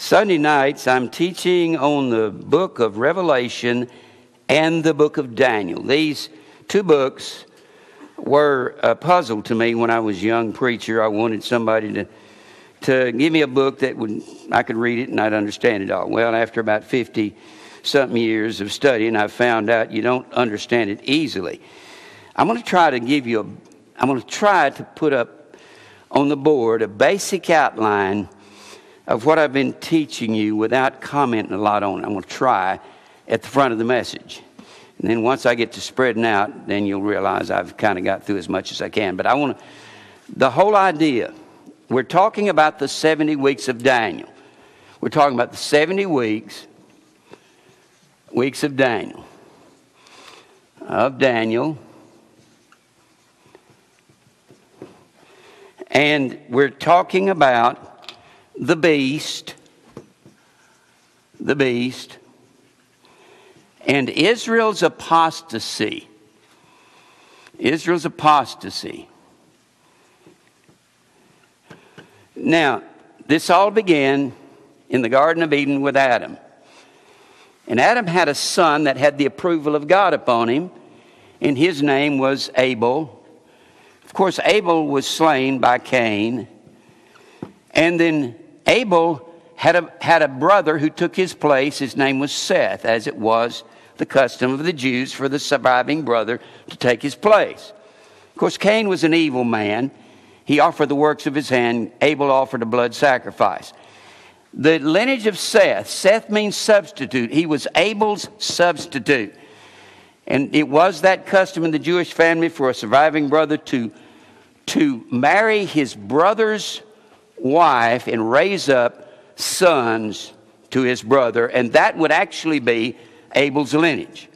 Sunday nights, I'm teaching on the book of Revelation and the book of Daniel. These two books were a puzzle to me when I was a young preacher. I wanted somebody to, to give me a book that would I could read it and I'd understand it all. Well, after about 50 something years of studying, I found out you don't understand it easily. I'm going to try to give you a, I'm going to try to put up on the board a basic outline of what I've been teaching you without commenting a lot on it. I'm going to try at the front of the message. And then once I get to spreading out, then you'll realize I've kind of got through as much as I can. But I want to, the whole idea, we're talking about the 70 weeks of Daniel. We're talking about the 70 weeks, weeks of Daniel. Of Daniel. And we're talking about the beast, the beast, and Israel's apostasy. Israel's apostasy. Now, this all began in the Garden of Eden with Adam. And Adam had a son that had the approval of God upon him, and his name was Abel. Of course, Abel was slain by Cain. And then Abel had a, had a brother who took his place. His name was Seth, as it was the custom of the Jews for the surviving brother to take his place. Of course, Cain was an evil man. He offered the works of his hand. Abel offered a blood sacrifice. The lineage of Seth, Seth means substitute. He was Abel's substitute. And it was that custom in the Jewish family for a surviving brother to, to marry his brother's wife and raise up sons to his brother. And that would actually be Abel's lineage.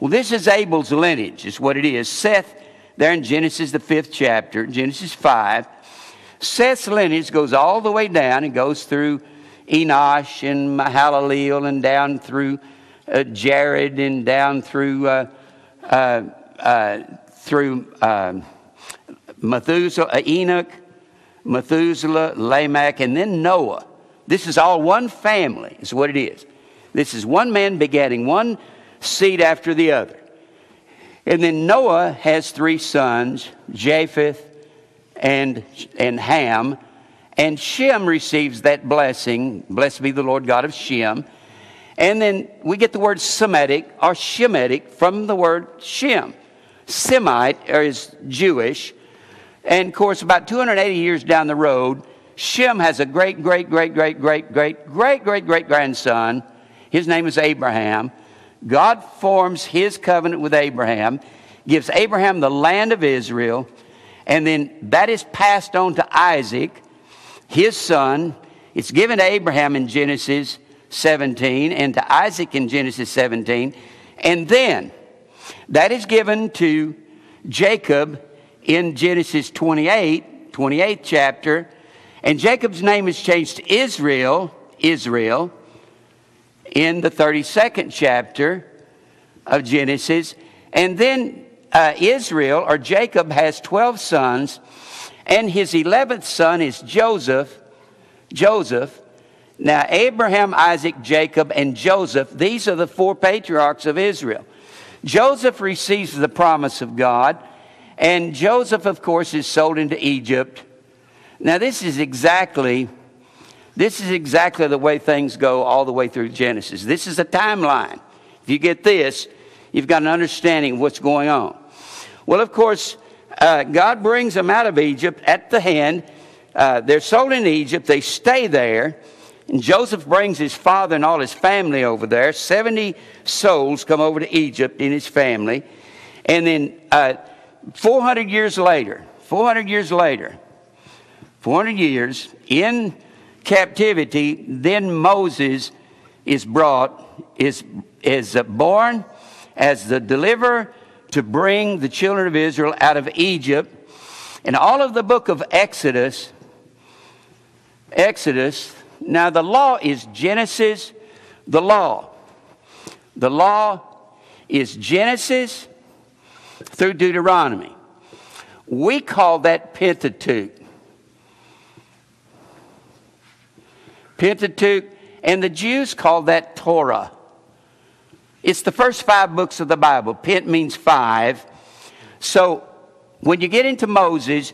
Well, this is Abel's lineage, is what it is. Seth, there in Genesis, the fifth chapter, Genesis 5, Seth's lineage goes all the way down. and goes through Enosh and Mahalalel and down through uh, Jared and down through uh, uh, uh through um, Methuselah, uh, Enoch, Methuselah, Lamech, and then Noah. This is all one family, is what it is. This is one man begetting one seed after the other. And then Noah has three sons, Japheth and, and Ham. And Shem receives that blessing. Blessed be the Lord God of Shem. And then we get the word Semitic or Shemitic from the word Shem. Semite is Jewish. And of course, about 280 years down the road, Shem has a great, great, great, great, great, great, great, great, great grandson his name is Abraham. God forms his covenant with Abraham, gives Abraham the land of Israel, and then that is passed on to Isaac, his son. It's given to Abraham in Genesis 17 and to Isaac in Genesis 17. And then that is given to Jacob in Genesis 28, 28th chapter. And Jacob's name is changed to Israel, Israel in the 32nd chapter of Genesis. And then uh, Israel, or Jacob, has 12 sons, and his 11th son is Joseph. Joseph. Now, Abraham, Isaac, Jacob, and Joseph, these are the four patriarchs of Israel. Joseph receives the promise of God, and Joseph, of course, is sold into Egypt. Now, this is exactly this is exactly the way things go all the way through Genesis. This is a timeline. If you get this, you've got an understanding of what's going on. Well, of course, uh, God brings them out of Egypt at the hand. Uh, they're sold in Egypt. They stay there. And Joseph brings his father and all his family over there. 70 souls come over to Egypt in his family. And then uh, 400 years later, 400 years later, 400 years in captivity, then Moses is brought, is, is born as the deliverer to bring the children of Israel out of Egypt. And all of the book of Exodus, Exodus, now the law is Genesis, the law. The law is Genesis through Deuteronomy. We call that Pentateuch. Pentateuch And the Jews call that Torah. It's the first five books of the Bible. Pent means five. So when you get into Moses,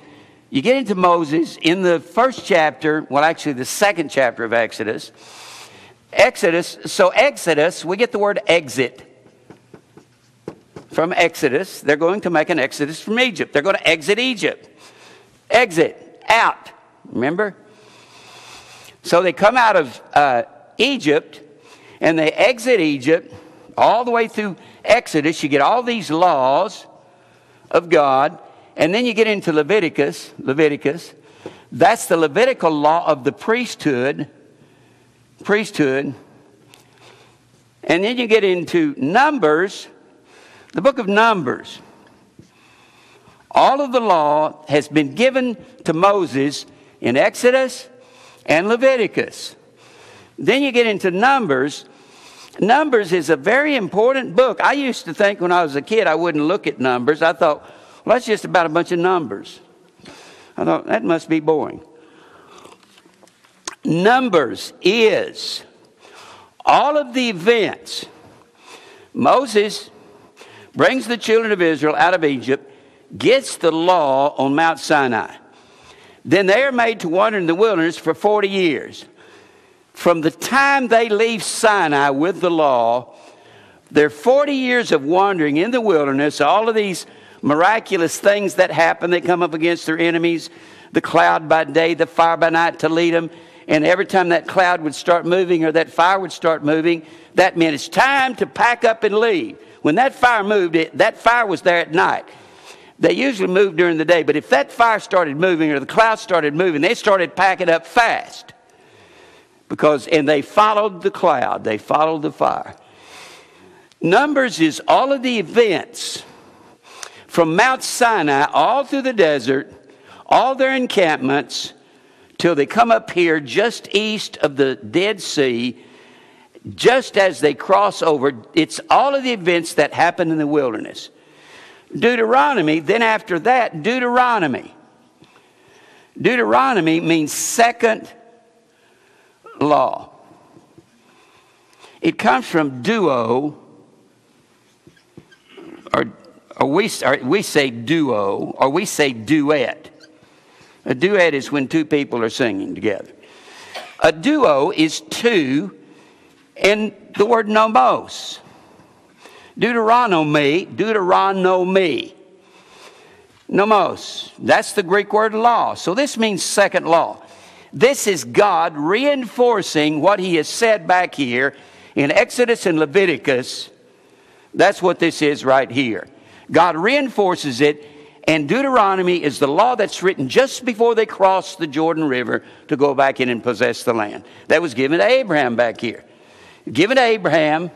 you get into Moses in the first chapter, well, actually, the second chapter of Exodus. Exodus, so Exodus, we get the word exit from Exodus. They're going to make an exodus from Egypt. They're going to exit Egypt. Exit, out. Remember? So they come out of uh, Egypt and they exit Egypt all the way through Exodus. You get all these laws of God. And then you get into Leviticus, Leviticus. That's the Levitical law of the priesthood, priesthood. And then you get into Numbers, the book of Numbers. All of the law has been given to Moses in Exodus and Leviticus. Then you get into Numbers. Numbers is a very important book. I used to think when I was a kid I wouldn't look at Numbers. I thought, well, that's just about a bunch of numbers. I thought, that must be boring. Numbers is all of the events. Moses brings the children of Israel out of Egypt, gets the law on Mount Sinai. Then they are made to wander in the wilderness for 40 years. From the time they leave Sinai with the law, their 40 years of wandering in the wilderness, all of these miraculous things that happen that come up against their enemies the cloud by day, the fire by night to lead them. And every time that cloud would start moving or that fire would start moving, that meant it's time to pack up and leave. When that fire moved, it, that fire was there at night. They usually moved during the day, but if that fire started moving or the cloud started moving, they started packing up fast. Because, and they followed the cloud, they followed the fire. Numbers is all of the events from Mount Sinai all through the desert, all their encampments, till they come up here just east of the Dead Sea, just as they cross over. It's all of the events that happen in the wilderness. Deuteronomy, then after that, Deuteronomy. Deuteronomy means second law. It comes from duo, or or we, or we say duo, or we say duet. A duet is when two people are singing together. A duo is two, and the word nomos. Deuteronomy, Deuteronomy. Nomos. That's the Greek word law. So this means second law. This is God reinforcing what he has said back here in Exodus and Leviticus. That's what this is right here. God reinforces it, and Deuteronomy is the law that's written just before they cross the Jordan River to go back in and possess the land. That was given to Abraham back here. Given to Abraham.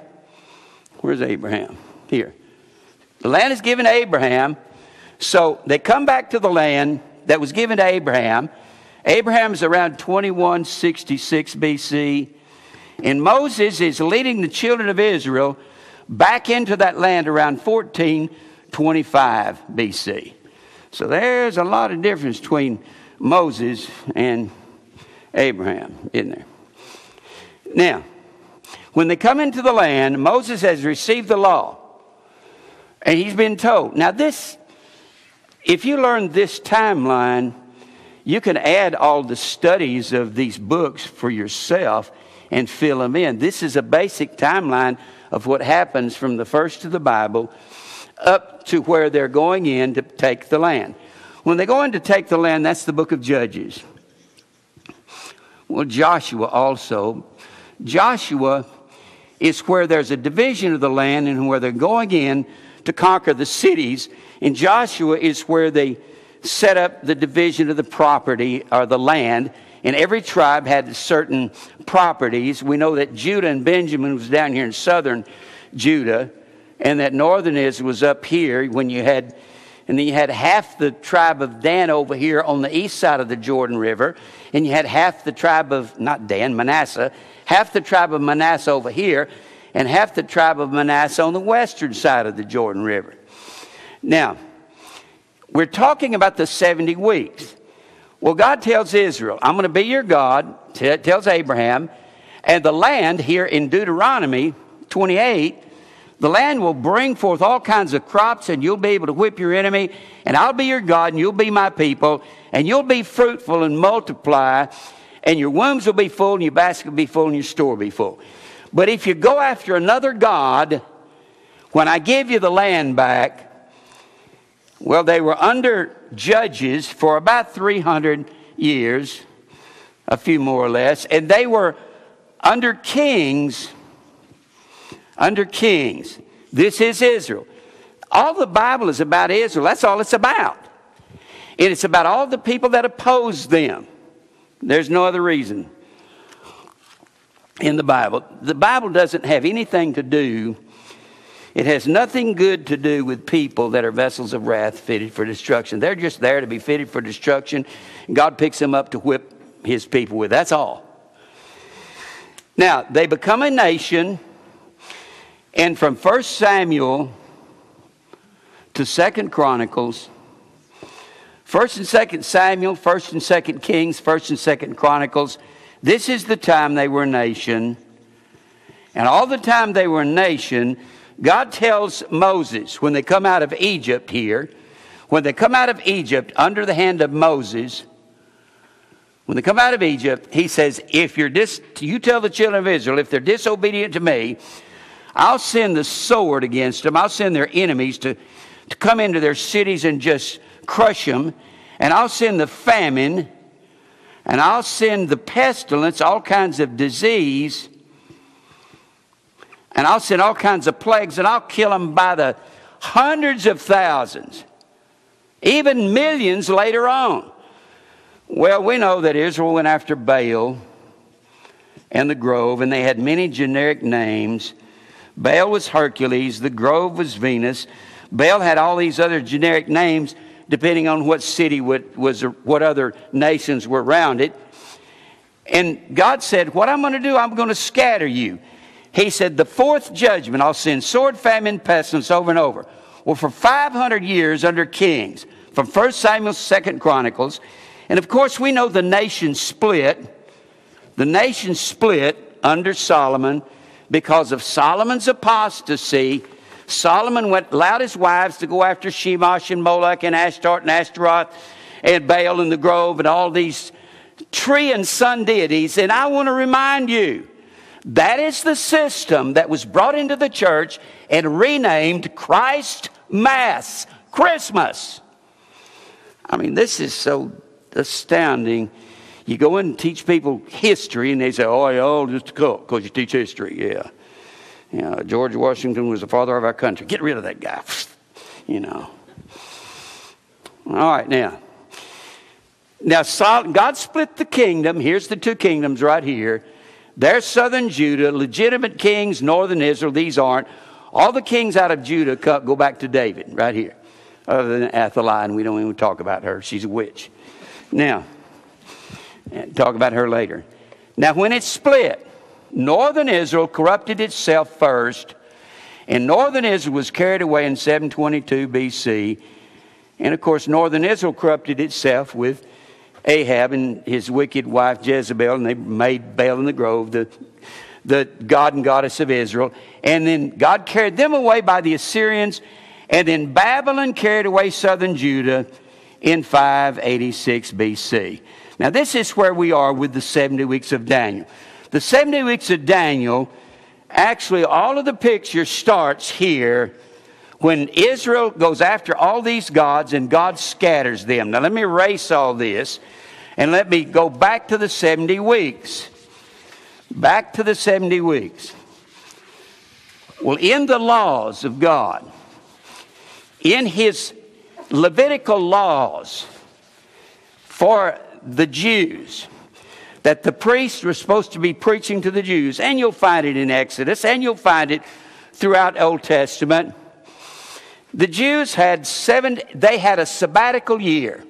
Where's Abraham? Here. The land is given to Abraham. So they come back to the land that was given to Abraham. Abraham is around 2166 BC. And Moses is leading the children of Israel back into that land around 14 25 BC. So there's a lot of difference between Moses and Abraham, isn't there? Now, when they come into the land, Moses has received the law. And he's been told. Now, this, if you learn this timeline, you can add all the studies of these books for yourself and fill them in. This is a basic timeline of what happens from the first of the Bible up to where they're going in to take the land. When they go in to take the land, that's the book of Judges. Well, Joshua also. Joshua is where there's a division of the land and where they're going in to conquer the cities. And Joshua is where they set up the division of the property or the land. And every tribe had certain properties. We know that Judah and Benjamin was down here in southern Judah and that northern Israel was up here when you had, and then you had half the tribe of Dan over here on the east side of the Jordan River, and you had half the tribe of, not Dan, Manasseh, half the tribe of Manasseh over here, and half the tribe of Manasseh on the western side of the Jordan River. Now, we're talking about the 70 weeks. Well, God tells Israel, I'm going to be your God, tells Abraham, And the land here in Deuteronomy 28, the land will bring forth all kinds of crops, and you'll be able to whip your enemy, and I'll be your God, and you'll be my people, and you'll be fruitful and multiply, and your wombs will be full, and your basket will be full, and your store will be full. But if you go after another God, when I give you the land back, well, they were under judges for about 300 years, a few more or less, and they were under kings under kings. This is Israel. All the Bible is about Israel. That's all it's about. And it's about all the people that oppose them. There's no other reason in the Bible. The Bible doesn't have anything to do, it has nothing good to do with people that are vessels of wrath fitted for destruction. They're just there to be fitted for destruction. God picks them up to whip his people with. That's all. Now, they become a nation and from 1 Samuel to 2nd Chronicles, 1st and 2nd Samuel, 1st and 2nd Kings, 1st and 2nd Chronicles, this is the time they were a nation. And all the time they were a nation, God tells Moses when they come out of Egypt here, when they come out of Egypt under the hand of Moses, when they come out of Egypt, he says, if you're dis- you tell the children of Israel, if they're disobedient to me, I'll send the sword against them. I'll send their enemies to, to come into their cities and just crush them. And I'll send the famine. And I'll send the pestilence, all kinds of disease. And I'll send all kinds of plagues. And I'll kill them by the hundreds of thousands, even millions later on. Well, we know that Israel went after Baal and the grove, and they had many generic names. Baal was Hercules, the grove was Venus. Baal had all these other generic names depending on what city what was what other nations were around it. And God said, What I'm going to do, I'm going to scatter you. He said, The fourth judgment, I'll send sword, famine, pestilence over and over. Well, for 500 years under kings, from 1 Samuel, 2 Chronicles, and of course we know the nation split. The nation split under Solomon because of Solomon's apostasy, Solomon went, allowed his wives to go after Chemosh and Moloch and Ashtart and Ashtaroth and Baal and the Grove and all these tree and sun deities. And I want to remind you that is the system that was brought into the church and renamed Christ Mass, Christmas. I mean, this is so astounding. You go in and teach people history, and they say, oh, yeah, just because you teach history. Yeah. You know, George Washington was the father of our country. Get rid of that guy. You know. All right, now. Now, God split the kingdom. Here's the two kingdoms right here. There's southern Judah, legitimate kings, northern Israel. These aren't. All the kings out of Judah go back to David, right here. Other than Athaliah, and we don't even talk about her. She's a witch. Now, Talk about her later. Now, when it split, northern Israel corrupted itself first, and northern Israel was carried away in 722 BC. And of course, northern Israel corrupted itself with Ahab and his wicked wife Jezebel, and they made Baal in the Grove the, the god and goddess of Israel. And then God carried them away by the Assyrians, and then Babylon carried away southern Judah in 586 BC. Now, this is where we are with the 70 weeks of Daniel. The 70 weeks of Daniel, actually, all of the picture starts here when Israel goes after all these gods and God scatters them. Now, let me erase all this and let me go back to the 70 weeks. Back to the 70 weeks. Well, in the laws of God, in his Levitical laws for the Jews that the priests were supposed to be preaching to the Jews. And you'll find it in Exodus, and you'll find it throughout Old Testament. The Jews had seven, they had a sabbatical year.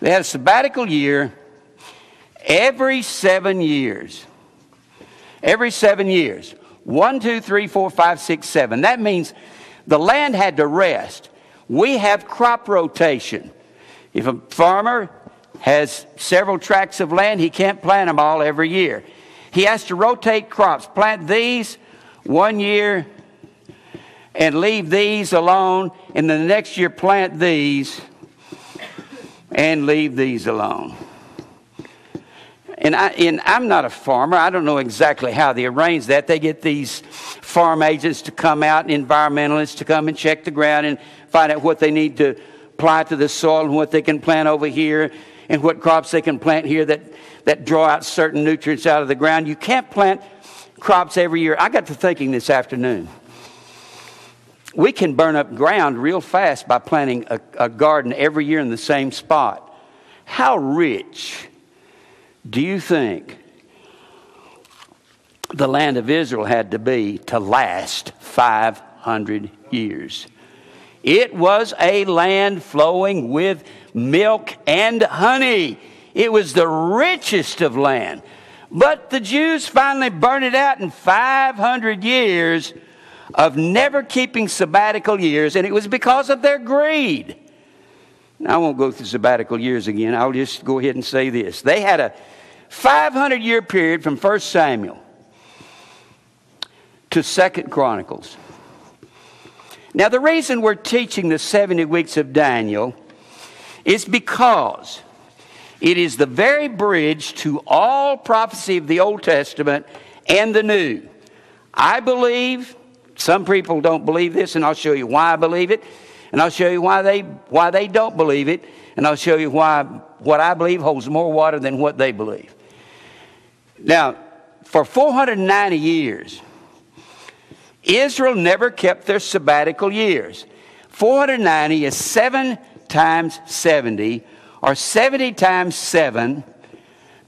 They had a sabbatical year every seven years. Every seven years. One, two, three, four, five, six, seven. That means the land had to rest we have crop rotation. If a farmer has several tracts of land. He can't plant them all every year. He has to rotate crops, plant these one year and leave these alone, and the next year plant these and leave these alone. And, I, and I'm not a farmer. I don't know exactly how they arrange that. They get these farm agents to come out environmentalists to come and check the ground and find out what they need to apply to the soil and what they can plant over here and what crops they can plant here that, that draw out certain nutrients out of the ground. You can't plant crops every year. I got to thinking this afternoon. We can burn up ground real fast by planting a, a garden every year in the same spot. How rich do you think the land of Israel had to be to last 500 years? It was a land flowing with milk and honey. It was the richest of land. But the Jews finally burned it out in 500 years of never keeping sabbatical years, and it was because of their greed. Now, I won't go through sabbatical years again. I'll just go ahead and say this. They had a 500 year period from 1 Samuel to 2 Chronicles. Now, the reason we're teaching the 70 weeks of Daniel is because it is the very bridge to all prophecy of the Old Testament and the New. I believe, some people don't believe this, and I'll show you why I believe it, and I'll show you why they, why they don't believe it, and I'll show you why what I believe holds more water than what they believe. Now, for 490 years, Israel never kept their sabbatical years. 490 is 7 times 70, or 70 times 7.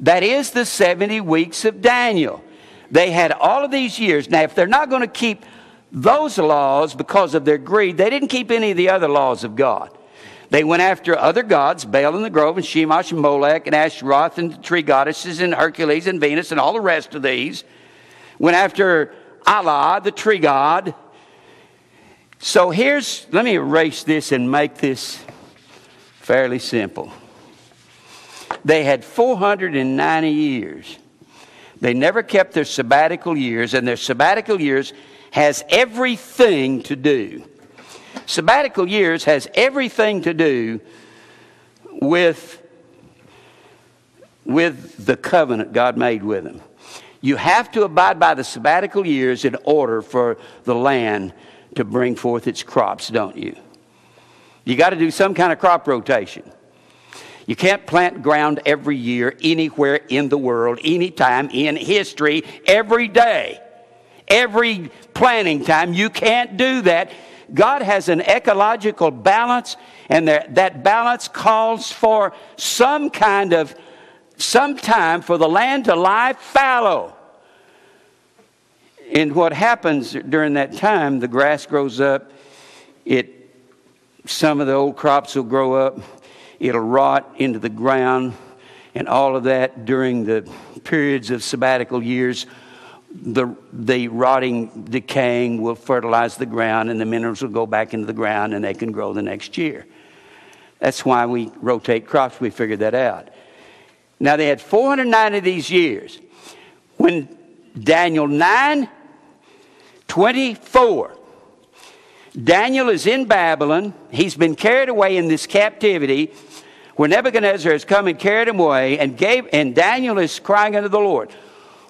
That is the 70 weeks of Daniel. They had all of these years. Now, if they're not going to keep those laws because of their greed, they didn't keep any of the other laws of God. They went after other gods, Baal in the grove, and Chemosh and Molech, and Ashtaroth, and the tree goddesses, and Hercules and Venus, and all the rest of these. Went after Allah, the tree god. So here's, let me erase this and make this fairly simple. They had 490 years. They never kept their sabbatical years, and their sabbatical years has everything to do. Sabbatical years has everything to do with, with the covenant God made with them. You have to abide by the sabbatical years in order for the land to bring forth its crops, don't you? You got to do some kind of crop rotation. You can't plant ground every year, anywhere in the world, anytime in history, every day. Every planting time. You can't do that. God has an ecological balance, and that balance calls for some kind of some time for the land to lie fallow. And what happens during that time, the grass grows up, it some of the old crops will grow up, it'll rot into the ground, and all of that during the periods of sabbatical years. The, the rotting, decaying will fertilize the ground, and the minerals will go back into the ground, and they can grow the next year. That's why we rotate crops. We figured that out. Now, they had 490 of these years. When Daniel 9 24, Daniel is in Babylon. He's been carried away in this captivity where Nebuchadnezzar has come and carried him away, and, gave, and Daniel is crying unto the Lord,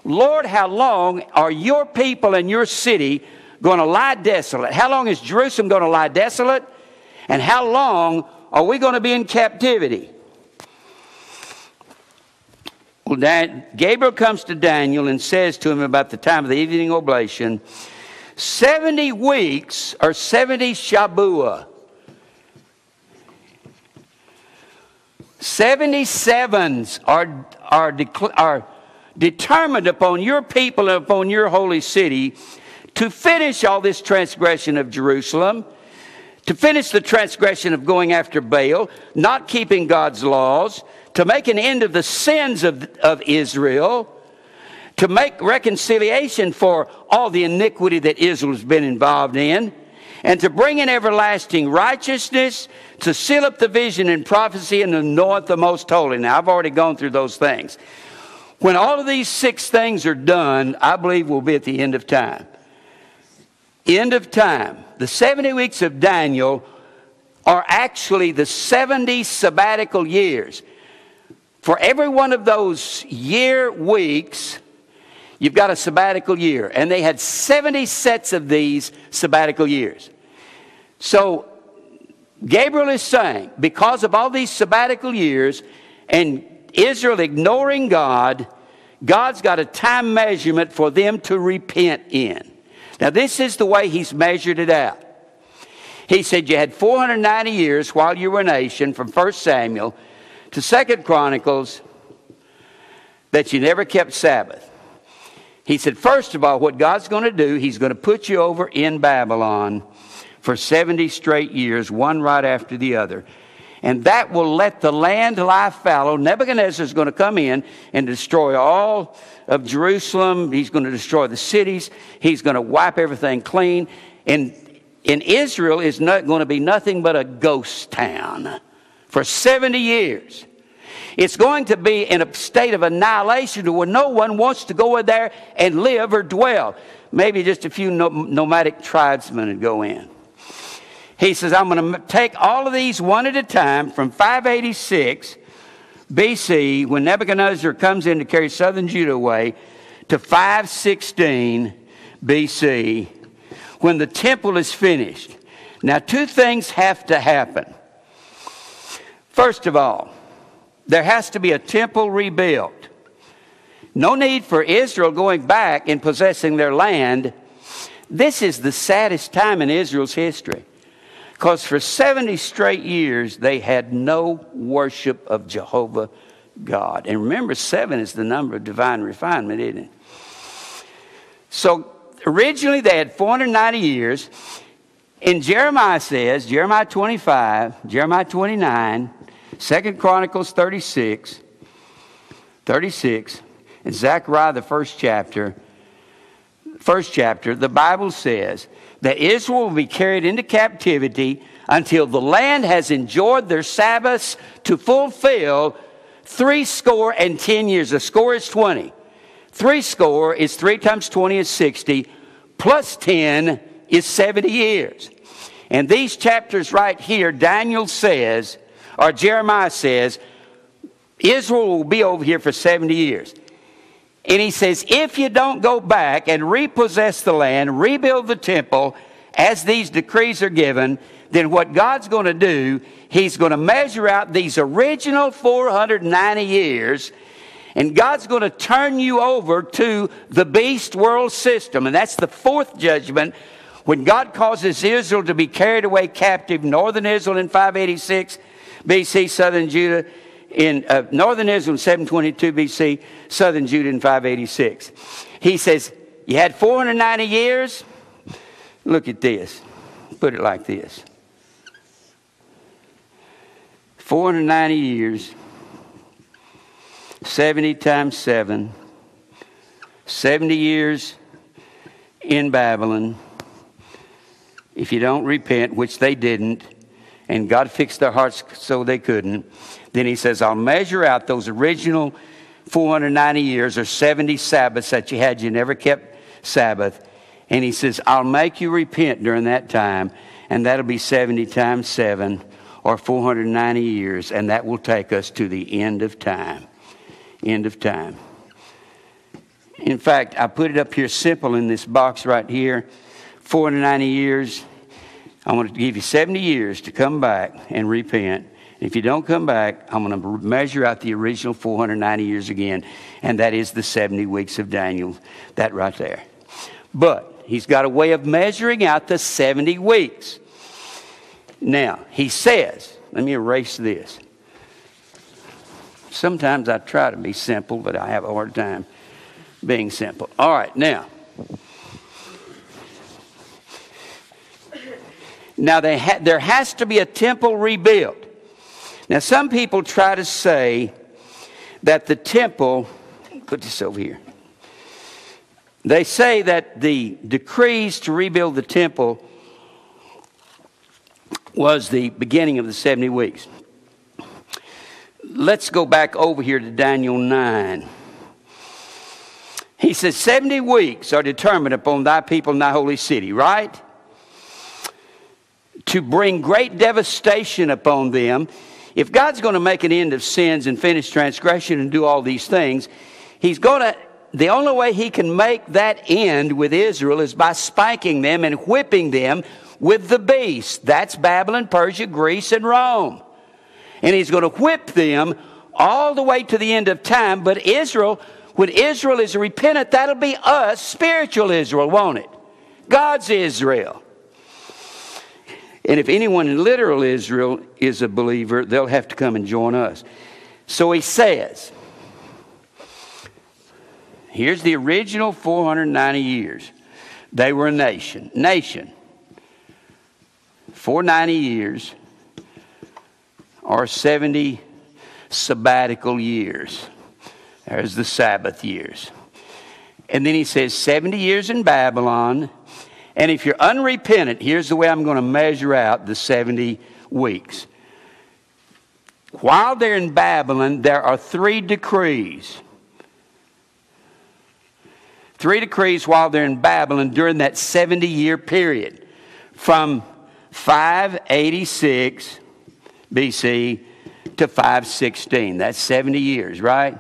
Lord, how long are your people and your city going to lie desolate? How long is Jerusalem going to lie desolate? And how long are we going to be in captivity? Well, Dan, Gabriel comes to Daniel and says to him about the time of the evening oblation 70 weeks or 70 Shabuah. 77s are, are, are determined upon your people and upon your holy city to finish all this transgression of Jerusalem, to finish the transgression of going after Baal, not keeping God's laws, to make an end of the sins of, of Israel, to make reconciliation for all the iniquity that Israel has been involved in, and to bring in everlasting righteousness, to seal up the vision and prophecy, and anoint the most holy. Now, I've already gone through those things. When all of these six things are done, I believe we'll be at the end of time. End of time. The 70 weeks of Daniel are actually the 70 sabbatical years. For every one of those year weeks, you've got a sabbatical year. And they had 70 sets of these sabbatical years. So Gabriel is saying, because of all these sabbatical years and Israel ignoring God, God's got a time measurement for them to repent in. Now, this is the way He's measured it out. He said you had 490 years while you were a nation from 1 Samuel to 2 Chronicles that you never kept Sabbath. He said, first of all, what God's going to do, He's going to put you over in Babylon for 70 straight years, one right after the other. And that will let the land lie fallow. Nebuchadnezzar is going to come in and destroy all of Jerusalem. He's going to destroy the cities. He's going to wipe everything clean. And in Israel is not going to be nothing but a ghost town for 70 years. It's going to be in a state of annihilation where no one wants to go in there and live or dwell. Maybe just a few nomadic tribesmen would go in. He says, I'm going to take all of these one at a time from 586 BC, when Nebuchadnezzar comes in to carry southern Judah away, to 516 BC, when the temple is finished. Now, two things have to happen. First of all, there has to be a temple rebuilt. No need for Israel going back and possessing their land. This is the saddest time in Israel's history. Because for 70 straight years, they had no worship of Jehovah God. And remember, seven is the number of divine refinement, isn't it? So originally they had 490 years. And Jeremiah says, Jeremiah 25, Jeremiah 29, Second Chronicles 36, 36, and Zechariah, the first chapter, first chapter, the Bible says that Israel will be carried into captivity until the land has enjoyed their Sabbaths to fulfill three score and ten years. A score is 20. Three score is three times 20 is 60 plus 10 is 70 years. And these chapters right here, Daniel says, or Jeremiah says, Israel will be over here for 70 years. And he says, if you don't go back and repossess the land, rebuild the temple as these decrees are given, then what God's going to do, he's going to measure out these original 490 years and God's going to turn you over to the beast world system. And that's the fourth judgment when God causes Israel to be carried away captive, northern Israel in 586 BC, southern Judah in uh, northern Israel in 722 BC, southern Judah in 586. He says, You had 490 years. Look at this. Put it like this 490 years. 70 times 7, 70 years in Babylon. If you don't repent, which they didn't, and God fixed their hearts so they couldn't, then he says, I'll measure out those original 490 years or 70 Sabbaths that you had, you never kept Sabbath. And he says, I'll make you repent during that time, and that'll be 70 times 7 or 490 years, and that will take us to the end of time end of time. In fact, I put it up here simple in this box right here 490 years. I want to give you 70 years to come back and repent. If you don't come back, I'm going to measure out the original 490 years again, and that is the 70 weeks of Daniel. That right there. But he's got a way of measuring out the 70 weeks. Now, he says, let me erase this. Sometimes I try to be simple, but I have a hard time being simple. All right, now. Now, ha- there has to be a temple rebuilt. Now, some people try to say that the temple, put this over here. They say that the decrees to rebuild the temple was the beginning of the 70 weeks. Let's go back over here to Daniel 9. He says, 70 weeks are determined upon thy people in thy holy city, right? To bring great devastation upon them. If God's going to make an end of sins and finish transgression and do all these things, He's going to, the only way He can make that end with Israel is by spanking them and whipping them with the beast. That's Babylon, Persia, Greece, and Rome. And He's going to whip them all the way to the end of time, but Israel when Israel is repentant, that'll be us, spiritual Israel, won't it? God's Israel. And if anyone in literal Israel is a believer, they'll have to come and join us. So he says, here's the original 490 years. They were a nation. Nation. 490 years or 70 sabbatical years. There's the Sabbath years. And then he says 70 years in Babylon. And if you're unrepentant, here's the way I'm going to measure out the 70 weeks. While they're in Babylon, there are three decrees. Three decrees while they're in Babylon during that 70 year period from 586 BC to 516. That's 70 years, right?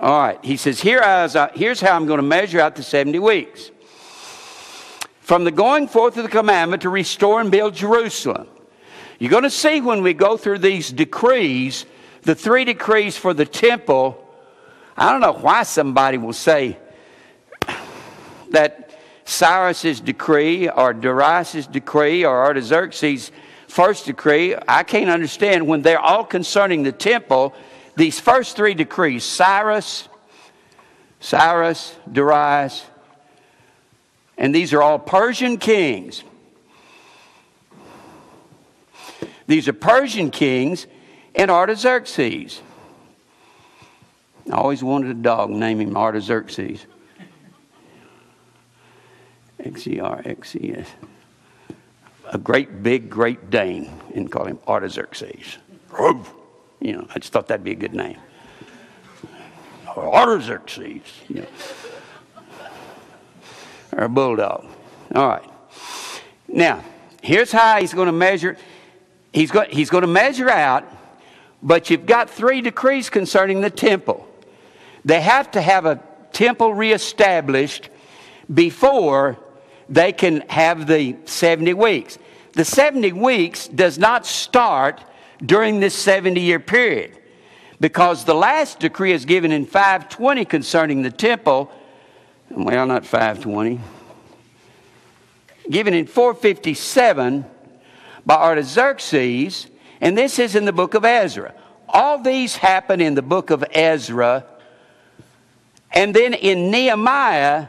All right. He says, Here I, uh, here's how I'm going to measure out the 70 weeks. From the going forth of the commandment to restore and build Jerusalem. You're going to see when we go through these decrees, the three decrees for the temple. I don't know why somebody will say that Cyrus's decree or Darius's decree or Artaxerxes' first decree. I can't understand when they're all concerning the temple these first three decrees Cyrus, Cyrus, Darius, and these are all Persian kings. These are Persian kings and Artaxerxes. I always wanted a dog, name him Artaxerxes. X E R X E S. A great big Great Dane, and call him Artaxerxes. You know, I just thought that'd be a good name. Artaxerxes, you know. Or a bulldog. All right. Now, here's how he's going to measure. He's he's going to measure out, but you've got three decrees concerning the temple. They have to have a temple reestablished before they can have the 70 weeks. The 70 weeks does not start during this 70 year period. Because the last decree is given in 520 concerning the temple. Well, not 520. Given in 457 by Artaxerxes, and this is in the book of Ezra. All these happen in the book of Ezra. And then in Nehemiah,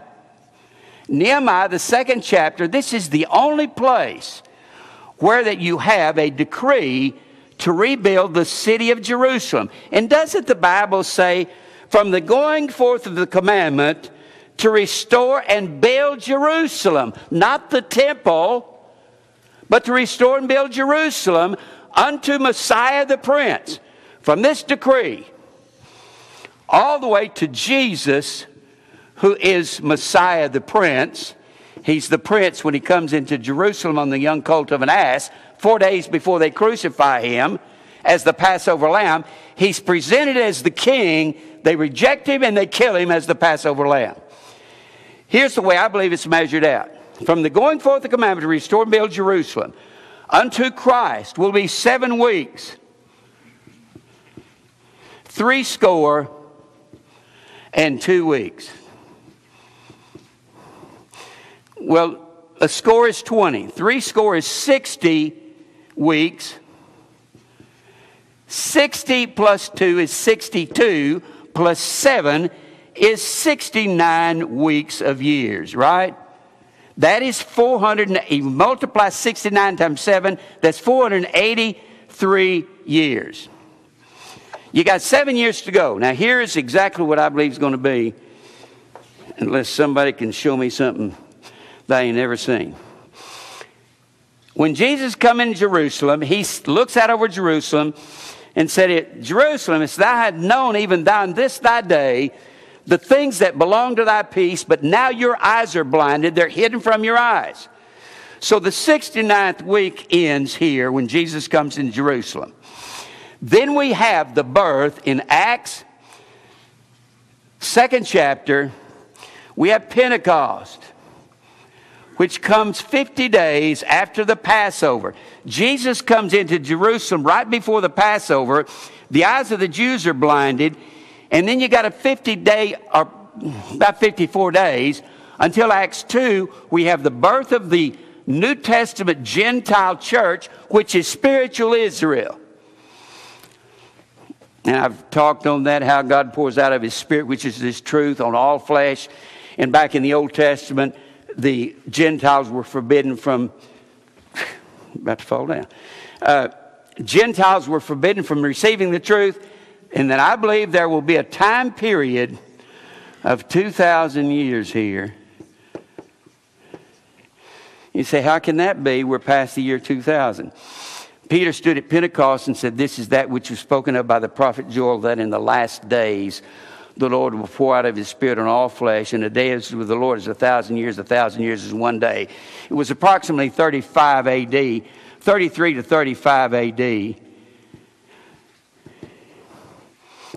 Nehemiah, the second chapter, this is the only place where that you have a decree to rebuild the city of Jerusalem. And doesn't the Bible say, from the going forth of the commandment to restore and build Jerusalem, not the temple, but to restore and build Jerusalem unto Messiah the Prince. From this decree, all the way to Jesus, who is Messiah the Prince. He's the Prince when he comes into Jerusalem on the young colt of an ass four days before they crucify him as the Passover lamb. He's presented as the king. They reject him and they kill him as the Passover lamb. Here's the way I believe it's measured out. From the going forth of the commandment to restore and build Jerusalem unto Christ will be seven weeks, three score, and two weeks. Well, a score is 20. Three score is 60 weeks. 60 plus 2 is 62, plus 7 is 69 weeks of years, right? That is 400, you multiply 69 times 7, that's 483 years. You got seven years to go. Now, here is exactly what I believe is going to be, unless somebody can show me something they ain't never seen. when Jesus come in Jerusalem, he looks out over Jerusalem and said, it Jerusalem, if thou had known even thou in this thy day the things that belong to thy peace, but now your eyes are blinded, they're hidden from your eyes. So the 69th week ends here when Jesus comes in Jerusalem. Then we have the birth in Acts, second chapter. We have Pentecost, which comes 50 days after the Passover. Jesus comes into Jerusalem right before the Passover. The eyes of the Jews are blinded. And then you got a 50 day, or about 54 days, until Acts 2, we have the birth of the New Testament Gentile church, which is spiritual Israel. And I've talked on that, how God pours out of His Spirit, which is His truth, on all flesh. And back in the Old Testament, the Gentiles were forbidden from, about to fall down. Uh, Gentiles were forbidden from receiving the truth and that I believe there will be a time period of 2,000 years here. You say, how can that be? We're past the year 2000. Peter stood at Pentecost and said, This is that which was spoken of by the prophet Joel, that in the last days the Lord will pour out of his Spirit on all flesh, and a day is with the Lord is a thousand years, a thousand years is one day. It was approximately 35 AD, 33 to 35 AD.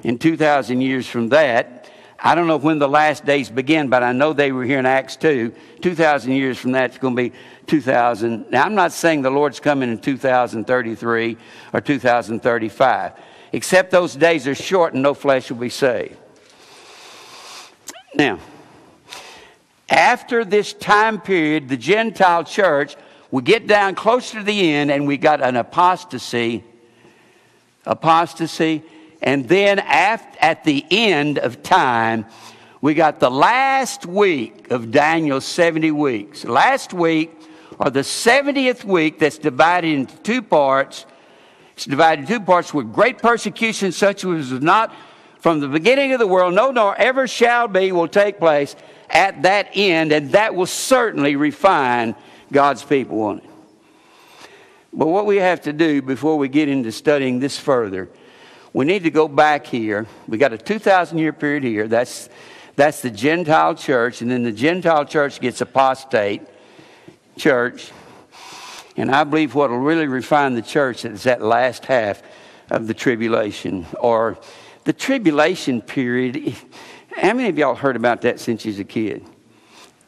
In 2,000 years from that. I don't know when the last days begin, but I know they were here in Acts 2. 2,000 years from that, it's going to be 2000. Now, I'm not saying the Lord's coming in 2033 or 2035, except those days are short and no flesh will be saved. Now, after this time period, the Gentile church, we get down close to the end and we got an apostasy. Apostasy and then at the end of time, we got the last week of Daniel's 70 weeks. Last week, or the 70th week, that's divided into two parts. It's divided into two parts with great persecution, such as was not from the beginning of the world, no, nor ever shall be, will take place at that end, and that will certainly refine God's people on it. But what we have to do before we get into studying this further we need to go back here. We got a 2,000 year period here. That's, that's the Gentile church. And then the Gentile church gets apostate church. And I believe what will really refine the church is that last half of the tribulation or the tribulation period. How many of y'all heard about that since you was a kid?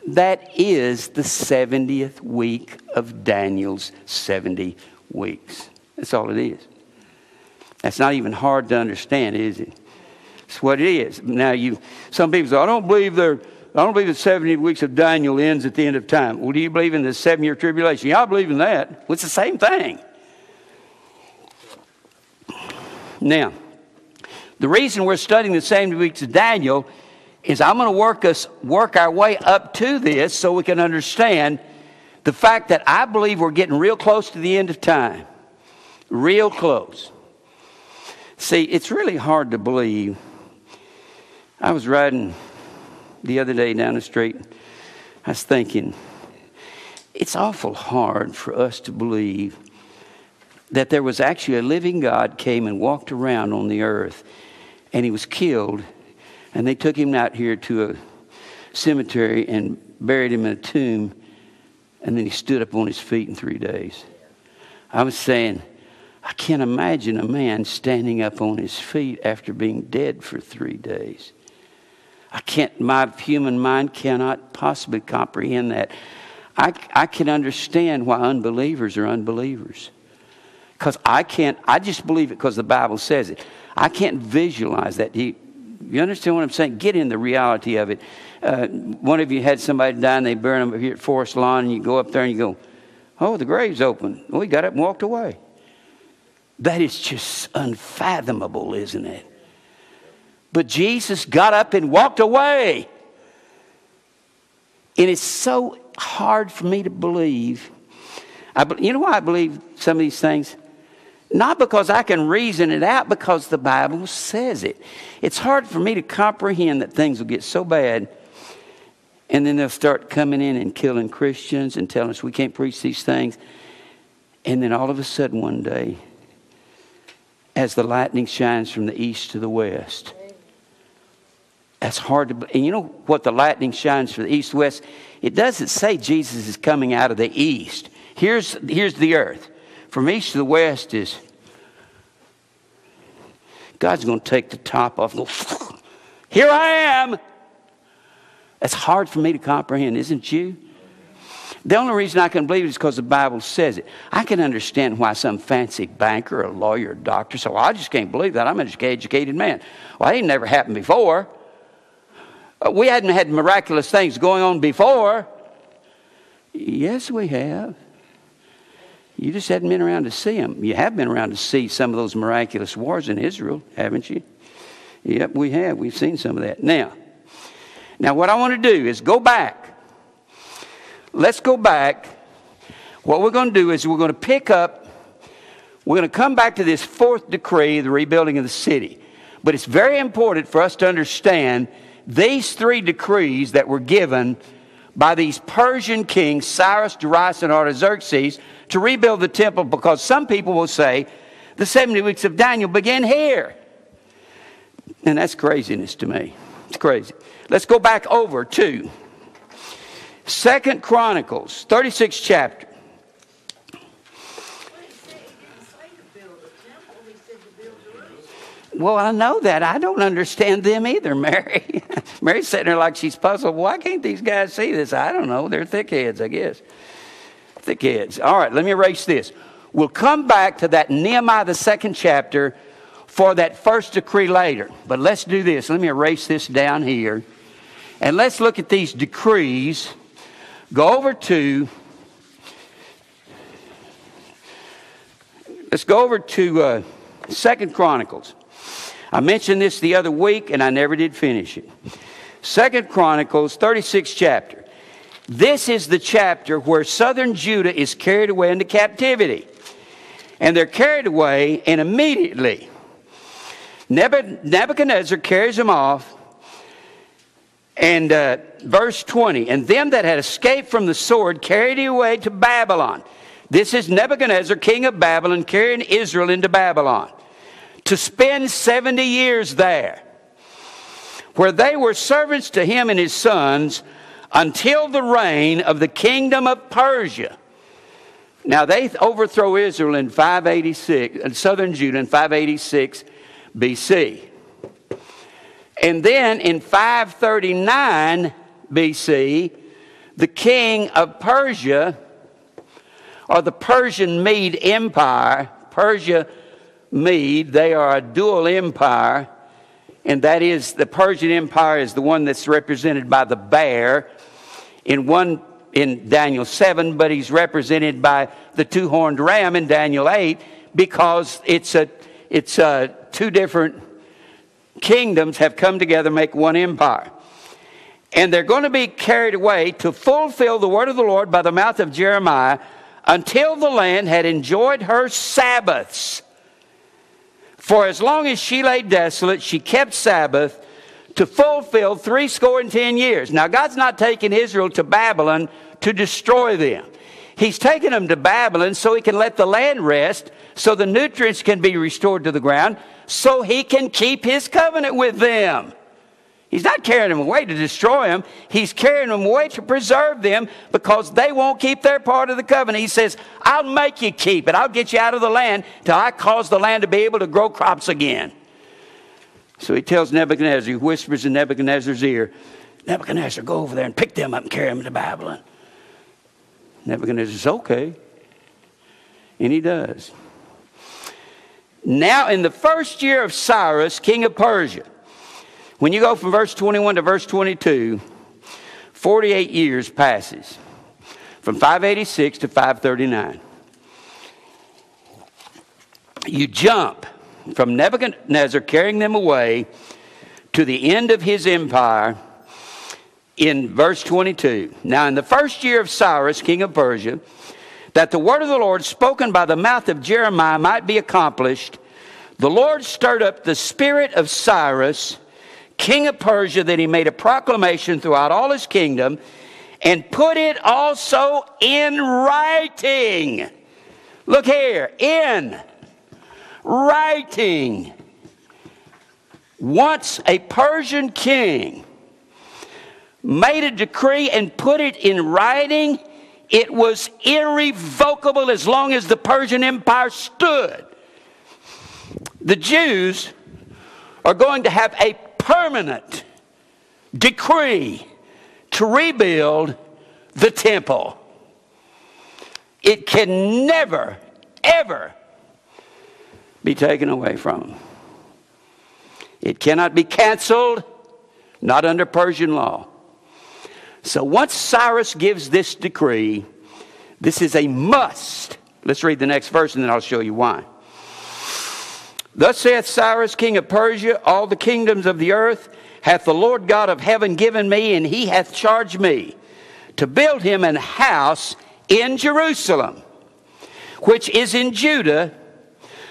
That is the 70th week of Daniel's 70 weeks. That's all it is. That's not even hard to understand, is it? It's what it is. Now, you, some people say, I don't believe there. I don't believe the 70 weeks of Daniel ends at the end of time. Well, do you believe in the seven year tribulation? Yeah, I believe in that. Well, it's the same thing. Now, the reason we're studying the 70 weeks of Daniel is I'm going to work us work our way up to this so we can understand the fact that I believe we're getting real close to the end of time. Real close. See, it's really hard to believe. I was riding the other day down the street. I was thinking, it's awful hard for us to believe that there was actually a living God came and walked around on the earth and he was killed and they took him out here to a cemetery and buried him in a tomb and then he stood up on his feet in three days. I was saying, I can't imagine a man standing up on his feet after being dead for three days. I can't, my human mind cannot possibly comprehend that. I, I can understand why unbelievers are unbelievers. Because I can't, I just believe it because the Bible says it. I can't visualize that. You, you understand what I'm saying? Get in the reality of it. Uh, one of you had somebody die and they buried them here at Forest Lawn, and you go up there and you go, Oh, the grave's open. Well, he got up and walked away. That is just unfathomable, isn't it? But Jesus got up and walked away. And it's so hard for me to believe. I, you know why I believe some of these things? Not because I can reason it out, because the Bible says it. It's hard for me to comprehend that things will get so bad and then they'll start coming in and killing Christians and telling us we can't preach these things. And then all of a sudden, one day, as the lightning shines from the east to the west, that's hard to And you know what the lightning shines from the east to west? It doesn't say Jesus is coming out of the east. Here's, here's the earth. From east to the west is God's going to take the top off go, Here I am. That's hard for me to comprehend, isn't you? The only reason I can believe it is because the Bible says it. I can understand why some fancy banker or lawyer or doctor said, Well, I just can't believe that. I'm an educated man. Well, that ain't never happened before. Uh, we hadn't had miraculous things going on before. Yes, we have. You just hadn't been around to see them. You have been around to see some of those miraculous wars in Israel, haven't you? Yep, we have. We've seen some of that. Now, now what I want to do is go back let's go back. What we're going to do is we're going to pick up, we're going to come back to this fourth decree, the rebuilding of the city. But it's very important for us to understand these three decrees that were given by these Persian kings, Cyrus, Darius, and Artaxerxes, to rebuild the temple because some people will say the 70 weeks of Daniel began here. And that's craziness to me. It's crazy. Let's go back over to Second Chronicles, 36th chapter. Well, I know that. I don't understand them either, Mary. Mary's sitting there like she's puzzled. Why can't these guys see this? I don't know. They're thickheads, I guess. Thickheads. All right, let me erase this. We'll come back to that Nehemiah, the second chapter, for that first decree later. But let's do this. Let me erase this down here. And let's look at these decrees Go over to, let's go over to uh, Second Chronicles. I mentioned this the other week and I never did finish it. Second Chronicles, 36th chapter. This is the chapter where southern Judah is carried away into captivity. And they're carried away, and immediately Nebuchadnezzar carries them off and uh, verse 20, and them that had escaped from the sword carried away to Babylon. This is Nebuchadnezzar, king of Babylon, carrying Israel into Babylon to spend 70 years there, where they were servants to him and his sons until the reign of the kingdom of Persia. Now they overthrow Israel in 586, in southern Judah in 586 BC. And then in 539 BC, the king of Persia, or the Persian Mede Empire, Persia Mede, they are a dual empire, and that is the Persian Empire is the one that's represented by the bear in one in Daniel 7, but he's represented by the two horned ram in Daniel 8 because it's a it's a two different kingdoms have come together make one empire. And they're going to be carried away to fulfill the word of the Lord by the mouth of Jeremiah until the land had enjoyed her Sabbaths. For as long as she lay desolate, she kept Sabbath to fulfill three score and ten years. Now, God's not taking Israel to Babylon to destroy them. He's taking them to Babylon so he can let the land rest, so the nutrients can be restored to the ground, so he can keep his covenant with them. He's not carrying them away to destroy them. He's carrying them away to preserve them because they won't keep their part of the covenant. He says, I'll make you keep it. I'll get you out of the land till I cause the land to be able to grow crops again. So he tells Nebuchadnezzar, he whispers in Nebuchadnezzar's ear, Nebuchadnezzar, go over there and pick them up and carry them to Babylon. Nebuchadnezzar says, okay. And he does. Now, in the first year of Cyrus, king of Persia, when you go from verse 21 to verse 22, 48 years passes from 586 to 539. You jump from Nebuchadnezzar carrying them away to the end of his empire in verse 22. Now, in the first year of Cyrus, king of Persia, that the word of the Lord spoken by the mouth of Jeremiah might be accomplished, the Lord stirred up the spirit of Cyrus, king of Persia, that he made a proclamation throughout all his kingdom and put it also in writing. Look here, in writing. Once a Persian king made a decree and put it in writing, it was irrevocable as long as the Persian Empire stood. The Jews are going to have a permanent decree to rebuild the temple. It can never, ever be taken away from them. It cannot be canceled, not under Persian law. So once Cyrus gives this decree, this is a must. Let's read the next verse and then I'll show you why. Thus saith Cyrus, king of Persia, all the kingdoms of the earth hath the Lord God of heaven given me, and he hath charged me to build him an house in Jerusalem, which is in Judah.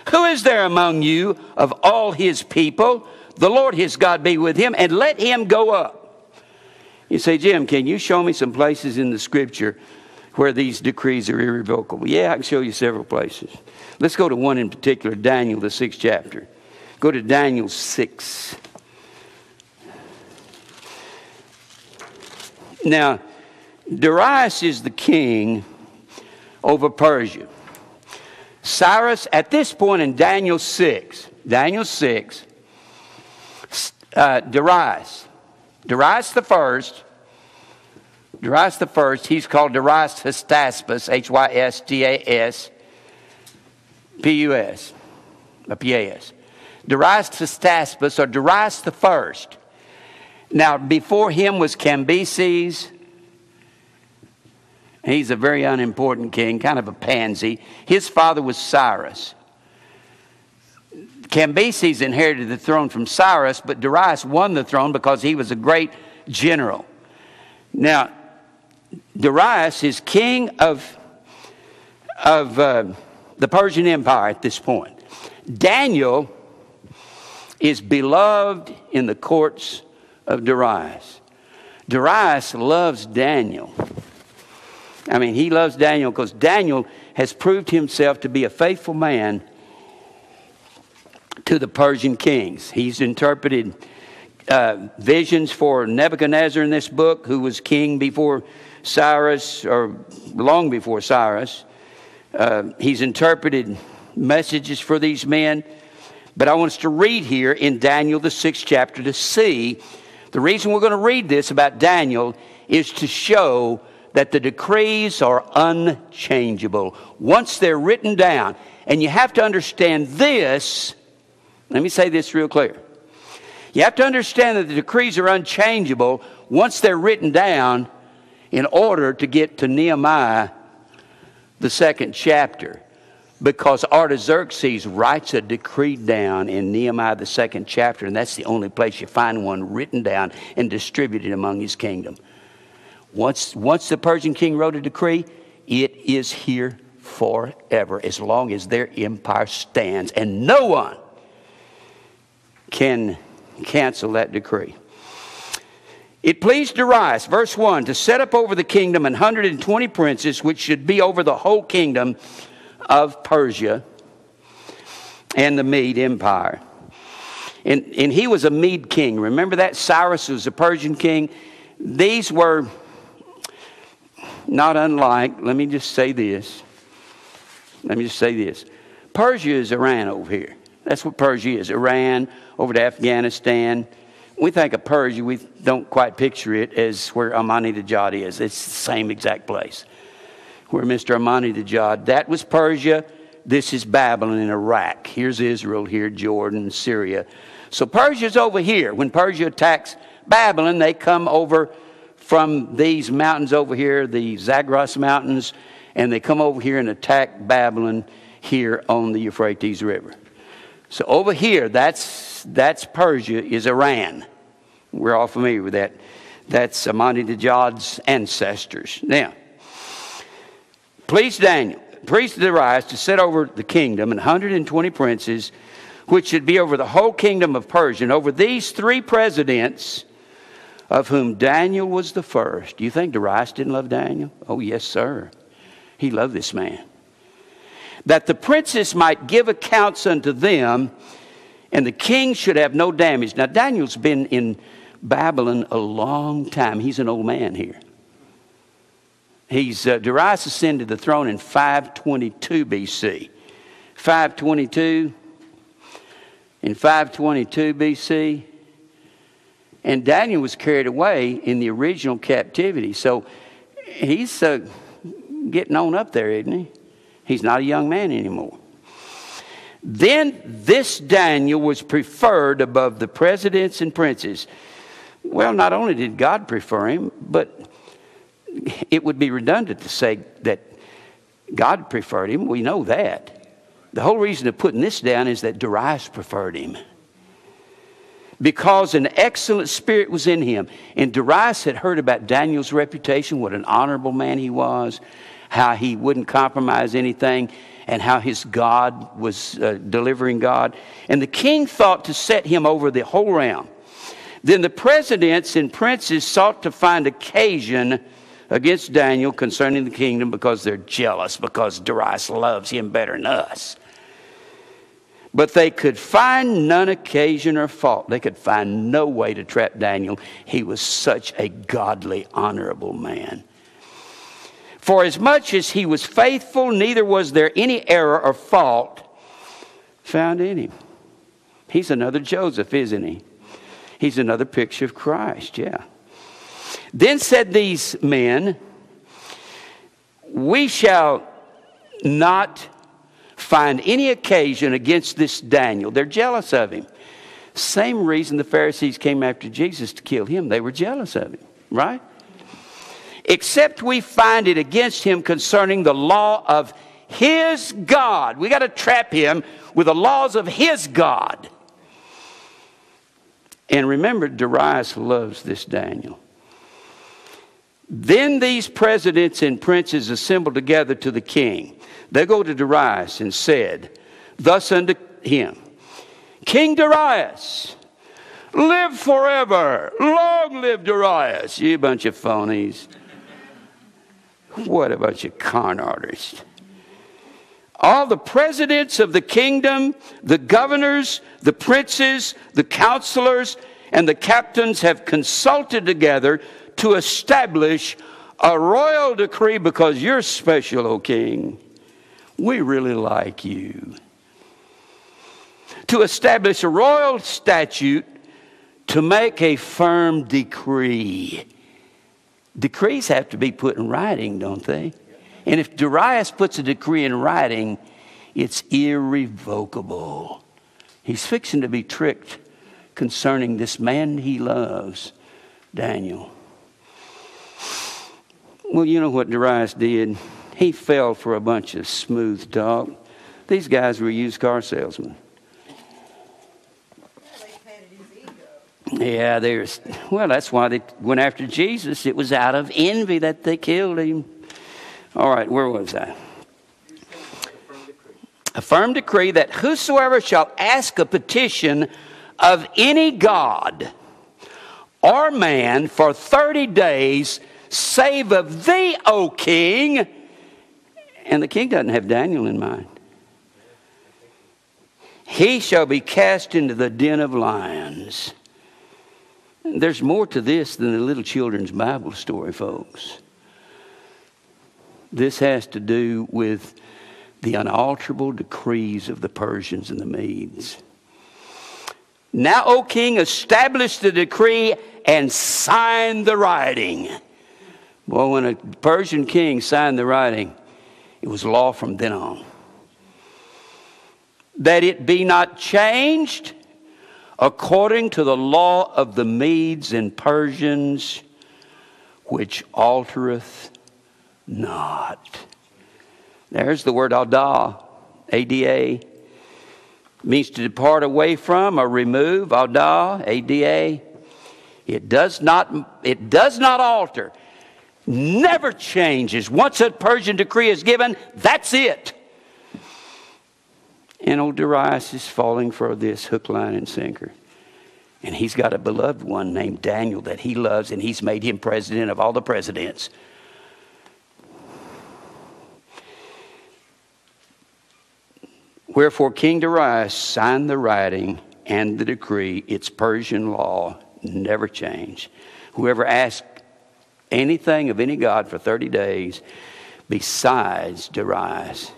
Who is there among you of all his people? The Lord his God be with him, and let him go up you say, Jim, can you show me some places in the scripture where these decrees are irrevocable? Yeah, I can show you several places. Let's go to one in particular, Daniel, the sixth chapter. Go to Daniel 6. Now, Darius is the king over Persia. Cyrus, at this point in Daniel 6, Daniel 6, uh, Darius, Darius the first, Darius the first, he's called Darius Hystaspes, H Y S T A S P U S, P A S. Darius Hystaspes, or Darius the first. Now, before him was Cambyses. He's a very unimportant king, kind of a pansy. His father was Cyrus. Cambyses inherited the throne from Cyrus, but Darius won the throne because he was a great general. Now, Darius is king of, of uh, the Persian Empire at this point. Daniel is beloved in the courts of Darius. Darius loves Daniel. I mean, he loves Daniel because Daniel has proved himself to be a faithful man to the Persian kings. He's interpreted uh, visions for Nebuchadnezzar in this book, who was king before Cyrus, or long before Cyrus. Uh, he's interpreted messages for these men. But I want us to read here in Daniel, the sixth chapter, to see the reason we're going to read this about Daniel is to show that the decrees are unchangeable. Once they're written down, and you have to understand this let me say this real clear. You have to understand that the decrees are unchangeable once they're written down in order to get to Nehemiah, the second chapter. Because Artaxerxes writes a decree down in Nehemiah, the second chapter, and that's the only place you find one written down and distributed among his kingdom. Once, once the Persian king wrote a decree, it is here forever, as long as their empire stands. And no one can cancel that decree. It pleased Darius, verse 1, to set up over the kingdom an 120 princes, which should be over the whole kingdom of Persia and the Mede Empire. And, and he was a Mede king. Remember that? Cyrus was a Persian king. These were not unlike, let me just say this. Let me just say this. Persia is Iran over here. That's what Persia is Iran, over to Afghanistan. We think of Persia, we don't quite picture it as where Ahmadinejad is. It's the same exact place where Mr. Ahmadinejad, that was Persia. This is Babylon in Iraq. Here's Israel, here Jordan, Syria. So Persia's over here. When Persia attacks Babylon, they come over from these mountains over here, the Zagros Mountains, and they come over here and attack Babylon here on the Euphrates River. So over here, that's, that's Persia, is Iran. We're all familiar with that. That's Ahmadinejad's ancestors. Now, please Daniel, priest Darius to set over the kingdom and 120 princes, which should be over the whole kingdom of Persia, and over these three presidents, of whom Daniel was the first. Do you think Darius didn't love Daniel? Oh, yes, sir. He loved this man. that the princes might give accounts unto them, and the king should have no damage. Now, Daniel's been in Babylon a long time. He's an old man here. He's uh, Darius ascended the throne in 522 BC. 522. In 522 BC, and Daniel was carried away in the original captivity. So he's uh, getting on up there, isn't he? He's not a young man anymore. Then this Daniel was preferred above the presidents and princes. Well, not only did God prefer him, but it would be redundant to say that God preferred him. We know that. The whole reason of putting this down is that Darius preferred him because an excellent spirit was in him. And Darius had heard about Daniel's reputation, what an honorable man he was, how he wouldn't compromise anything, and how his God was uh, delivering God. And the king thought to set him over the whole realm. Then the presidents and princes sought to find occasion against Daniel concerning the kingdom because they're jealous, because Darius loves him better than us. But they could find none occasion or fault. They could find no way to trap Daniel. He was such a godly, honorable man. For as much as he was faithful, neither was there any error or fault found in him. He's another Joseph, isn't he? He's another picture of Christ, yeah. Then said these men, We shall not find any occasion against this Daniel. They're jealous of him. Same reason the Pharisees came after Jesus to kill him. They were jealous of him, right? Except we find it against him concerning the law of his God. We got to trap him with the laws of his God. And remember, Darius loves this Daniel. Then these presidents and princes assembled together to the king. They go to Darius and said, Thus unto him, King Darius, live forever. Long live Darius. You bunch of phonies. What a bunch of con artists. All the presidents of the kingdom, the governors, the princes, the counselors, and the captains have consulted together to establish a royal decree because you're special, O king. We really like you. To establish a royal statute to make a firm decree. Decrees have to be put in writing, don't they? And if Darius puts a decree in writing, it's irrevocable. He's fixing to be tricked concerning this man he loves, Daniel. Well, you know what Darius did? He fell for a bunch of smooth talk. These guys were used car salesmen. Yeah, there's well, that's why they went after Jesus. It was out of envy that they killed him. All right, where was I? A firm decree that whosoever shall ask a petition of any God or man for 30 days, save of thee, O king, and the king doesn't have Daniel in mind. He shall be cast into the den of lions. There's more to this than the little children's Bible story, folks. This has to do with the unalterable decrees of the Persians and the Medes. Now, O king, establish the decree and sign the writing. Well, when a Persian king signed the writing, it was law from then on. That it be not changed according to the law of the Medes and Persians, which altereth not. There's the word ada, A-D-A. Means to depart away from or remove, ada, A-D-A. It does not, it does not alter never changes. Once a Persian decree is given, that's it. And old Darius is falling for this hook, line, and sinker. And he's got a beloved one named Daniel that he loves, and he's made him president of all the presidents. Wherefore King Darius signed the writing and the decree. Its Persian law never changed. Whoever asked anything of any god for 30 days besides Darius,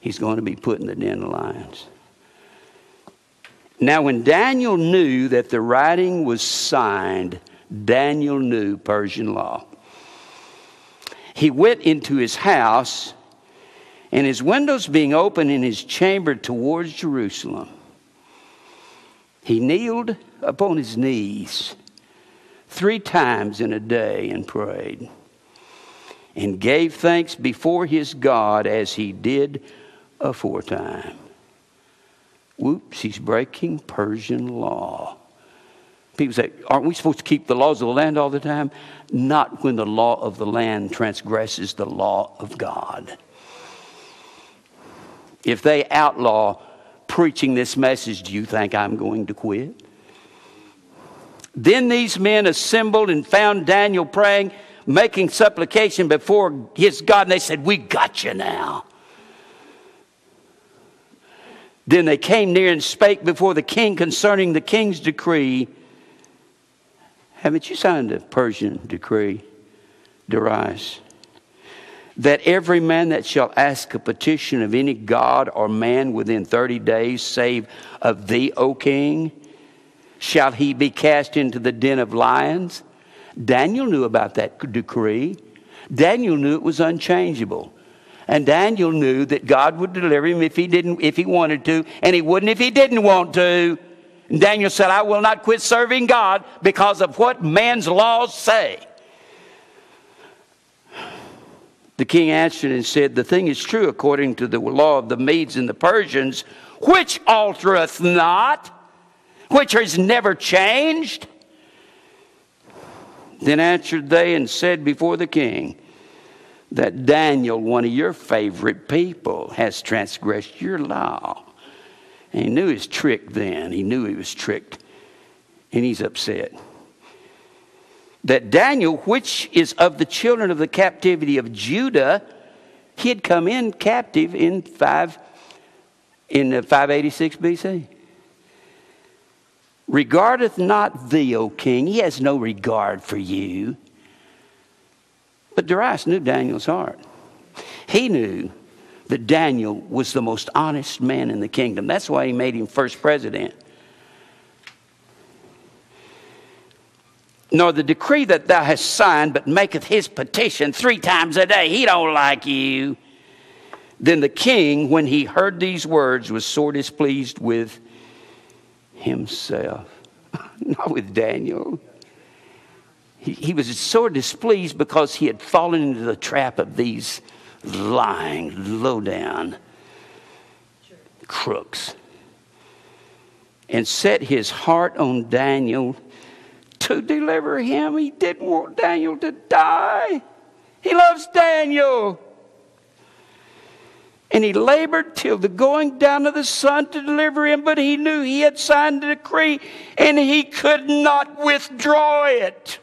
he's going to be put in the den of lions. Now, when Daniel knew that the writing was signed, Daniel knew Persian law. He went into his house, and his windows being open in his chamber towards Jerusalem, he kneeled upon his knees three times in a day and prayed and gave thanks before his God as he did aforetime. Whoops, he's breaking Persian law. People say, aren't we supposed to keep the laws of the land all the time? Not when the law of the land transgresses the law of God. If they outlaw preaching this message, do you think I'm going to quit? Then these men assembled and found Daniel praying, making supplication before his God, and they said, We got you now. Then they came near and spake before the king concerning the king's decree. Haven't you signed a Persian decree, Darius? That every man that shall ask a petition of any god or man within 30 days, save of thee, O king, shall he be cast into the den of lions? Daniel knew about that decree. Daniel knew it was unchangeable. And Daniel knew that God would deliver him if he didn't, if he wanted to, and he wouldn't if he didn't want to. And Daniel said, I will not quit serving God because of what man's laws say. The king answered and said, The thing is true according to the law of the Medes and the Persians, which altereth not, which has never changed. Then answered they and said before the king, that Daniel, one of your favorite people, has transgressed your law. And he knew his trick then. He knew he was tricked. And he's upset. That Daniel, which is of the children of the captivity of Judah, he had come in captive in 5 in 586 BC. Regardeth not thee, O king. He has no regard for you. But Darius knew Daniel's heart. He knew that Daniel was the most honest man in the kingdom. That's why he made him first president. Nor the decree that thou hast signed, but maketh his petition three times a day. He don't like you. Then the king, when he heard these words, was sore displeased with himself, not with Daniel. He, was so displeased because he had fallen into the trap of these lying, low down crooks and set his heart on Daniel to deliver him. He didn't want Daniel to die. He loves Daniel. And he labored till the going down of the sun to deliver him, but he knew he had signed a decree and he could not withdraw it.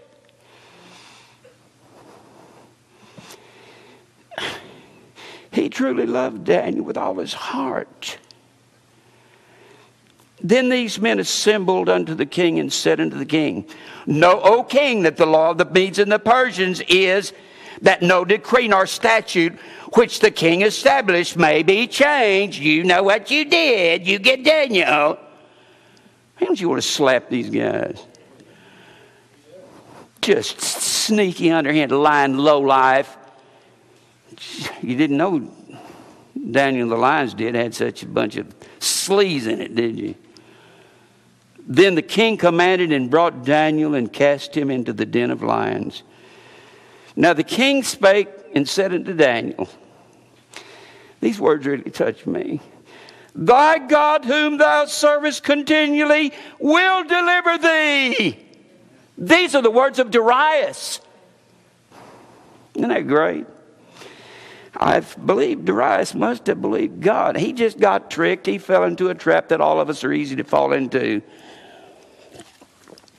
He truly loved Daniel with all his heart. Then these men assembled unto the king and said unto the king, Know, O king, that the law of the Medes and the Persians is that no decree nor statute which the king established may be changed. You know what you did. You get Daniel. Why don't you want to slap these guys? Just sneaky, underhand, lying, low life. You didn't know Daniel the Lions did had such a bunch of sleaze in it, did you? Then the king commanded and brought Daniel and cast him into the den of lions. Now the king spake and said unto Daniel, These words really touch me. Thy God, whom thou servest continually, will deliver thee. These are the words of Darius. Isn't that great? I believe Darius must have believed God. He just got tricked. He fell into a trap that all of us are easy to fall into.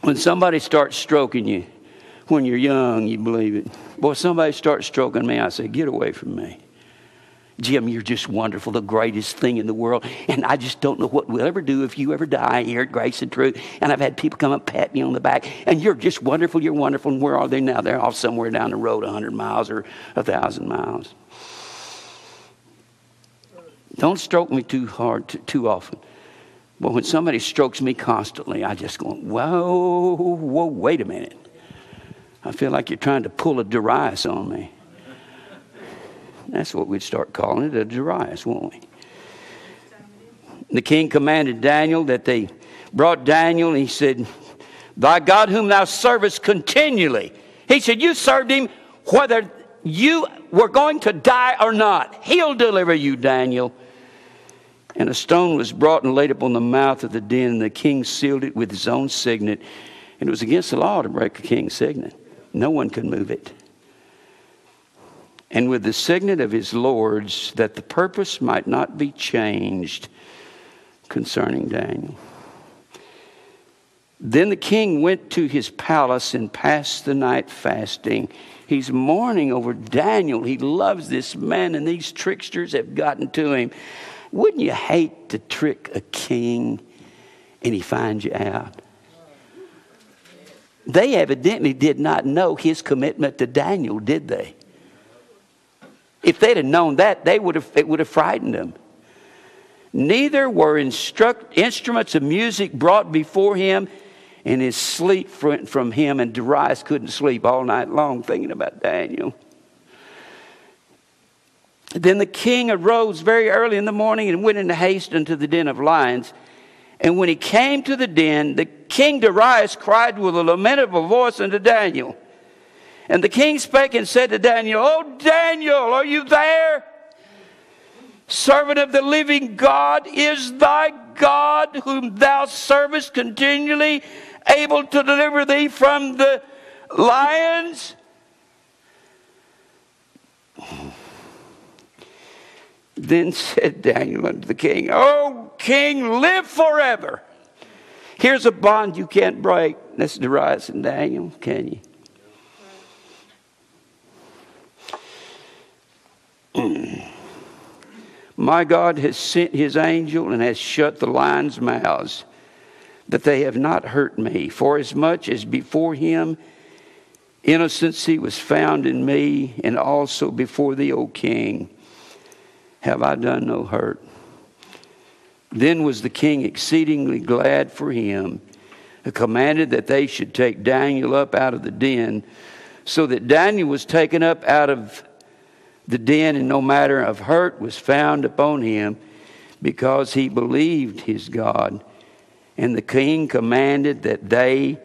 When somebody starts stroking you, when you're young, you believe it. Boy, somebody starts stroking me, I say, get away from me. Jim, you're just wonderful, the greatest thing in the world. And I just don't know what we'll ever do if you ever die here at Grace and Truth. And I've had people come up, pat me on the back, and you're just wonderful, you're wonderful. And where are they now? They're off somewhere down the road, 100 miles or 1,000 miles. Don't stroke me too hard, too, too often. But when somebody strokes me constantly, I just go, whoa, whoa, wait a minute. I feel like you're trying to pull a Darius on me. That's what we'd start calling it, a Darius, won't we? The king commanded Daniel that they brought Daniel, and he said, Thy God whom thou servest continually. He said, You served him whether you were going to die or not. He'll deliver you, Daniel. And a stone was brought and laid upon the mouth of the den, and the king sealed it with his own signet. And it was against the law to break a king's signet. No one could move it and with the signet of his lords, that the purpose might not be changed concerning Daniel. Then the king went to his palace and passed the night fasting. He's mourning over Daniel. He loves this man, and these tricksters have gotten to him. Wouldn't you hate to trick a king and he finds you out? They evidently did not know his commitment to Daniel, did they? If they'd have known that, they would have, it would have frightened them. Neither were instruct, instruments of music brought before him, and his sleep went from him, and Darius couldn't sleep all night long thinking about Daniel. Then the king arose very early in the morning and went in haste unto the den of lions. And when he came to the den, the king Darius cried with a lamentable voice unto Daniel. And the king spake and said to Daniel, Oh, Daniel, are you there? Servant of the living God, is thy God, whom thou servest continually, able to deliver thee from the lions? Then said Daniel unto the king, O king, live forever. Here's a bond you can't break. That's Darius and Daniel, can you? My God has sent his angel and has shut the lions' mouths, that they have not hurt me. For as much as before him innocency was found in me, and also before thee, O king, have I done no hurt. Then was the king exceedingly glad for him, and commanded that they should take Daniel up out of the den, so that Daniel was taken up out of the den, and no matter of hurt was found upon him, because he believed his God. And the king commanded that they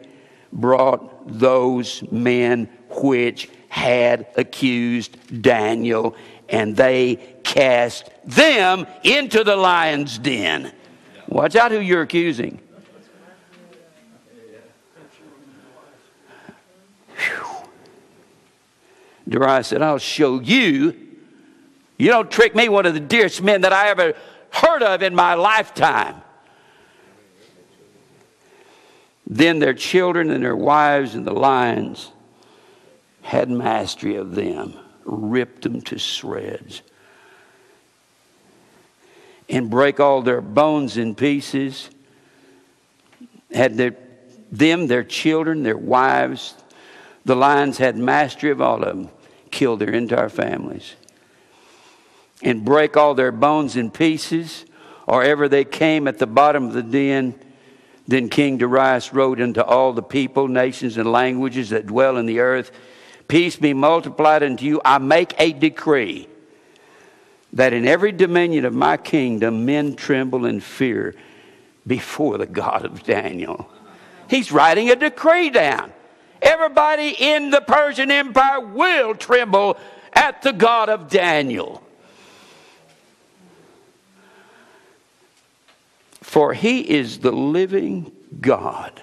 brought those men which had accused Daniel, and they cast them into the lion's den. Watch out who you're accusing. Darius said, I'll show you. You don't trick me, one of the dearest men that I ever heard of in my lifetime. Then their children and their wives and the lions had mastery of them, ripped them to shreds, and break all their bones in pieces. Had their, them, their children, their wives, the lions had mastery of all of them, killed their entire families, and break all their bones in pieces, or ever they came at the bottom of the den. Then King Darius wrote unto all the people, nations, and languages that dwell in the earth Peace be multiplied unto you. I make a decree that in every dominion of my kingdom men tremble and fear before the God of Daniel. He's writing a decree down. Everybody in the Persian Empire will tremble at the God of Daniel. For he is the living God.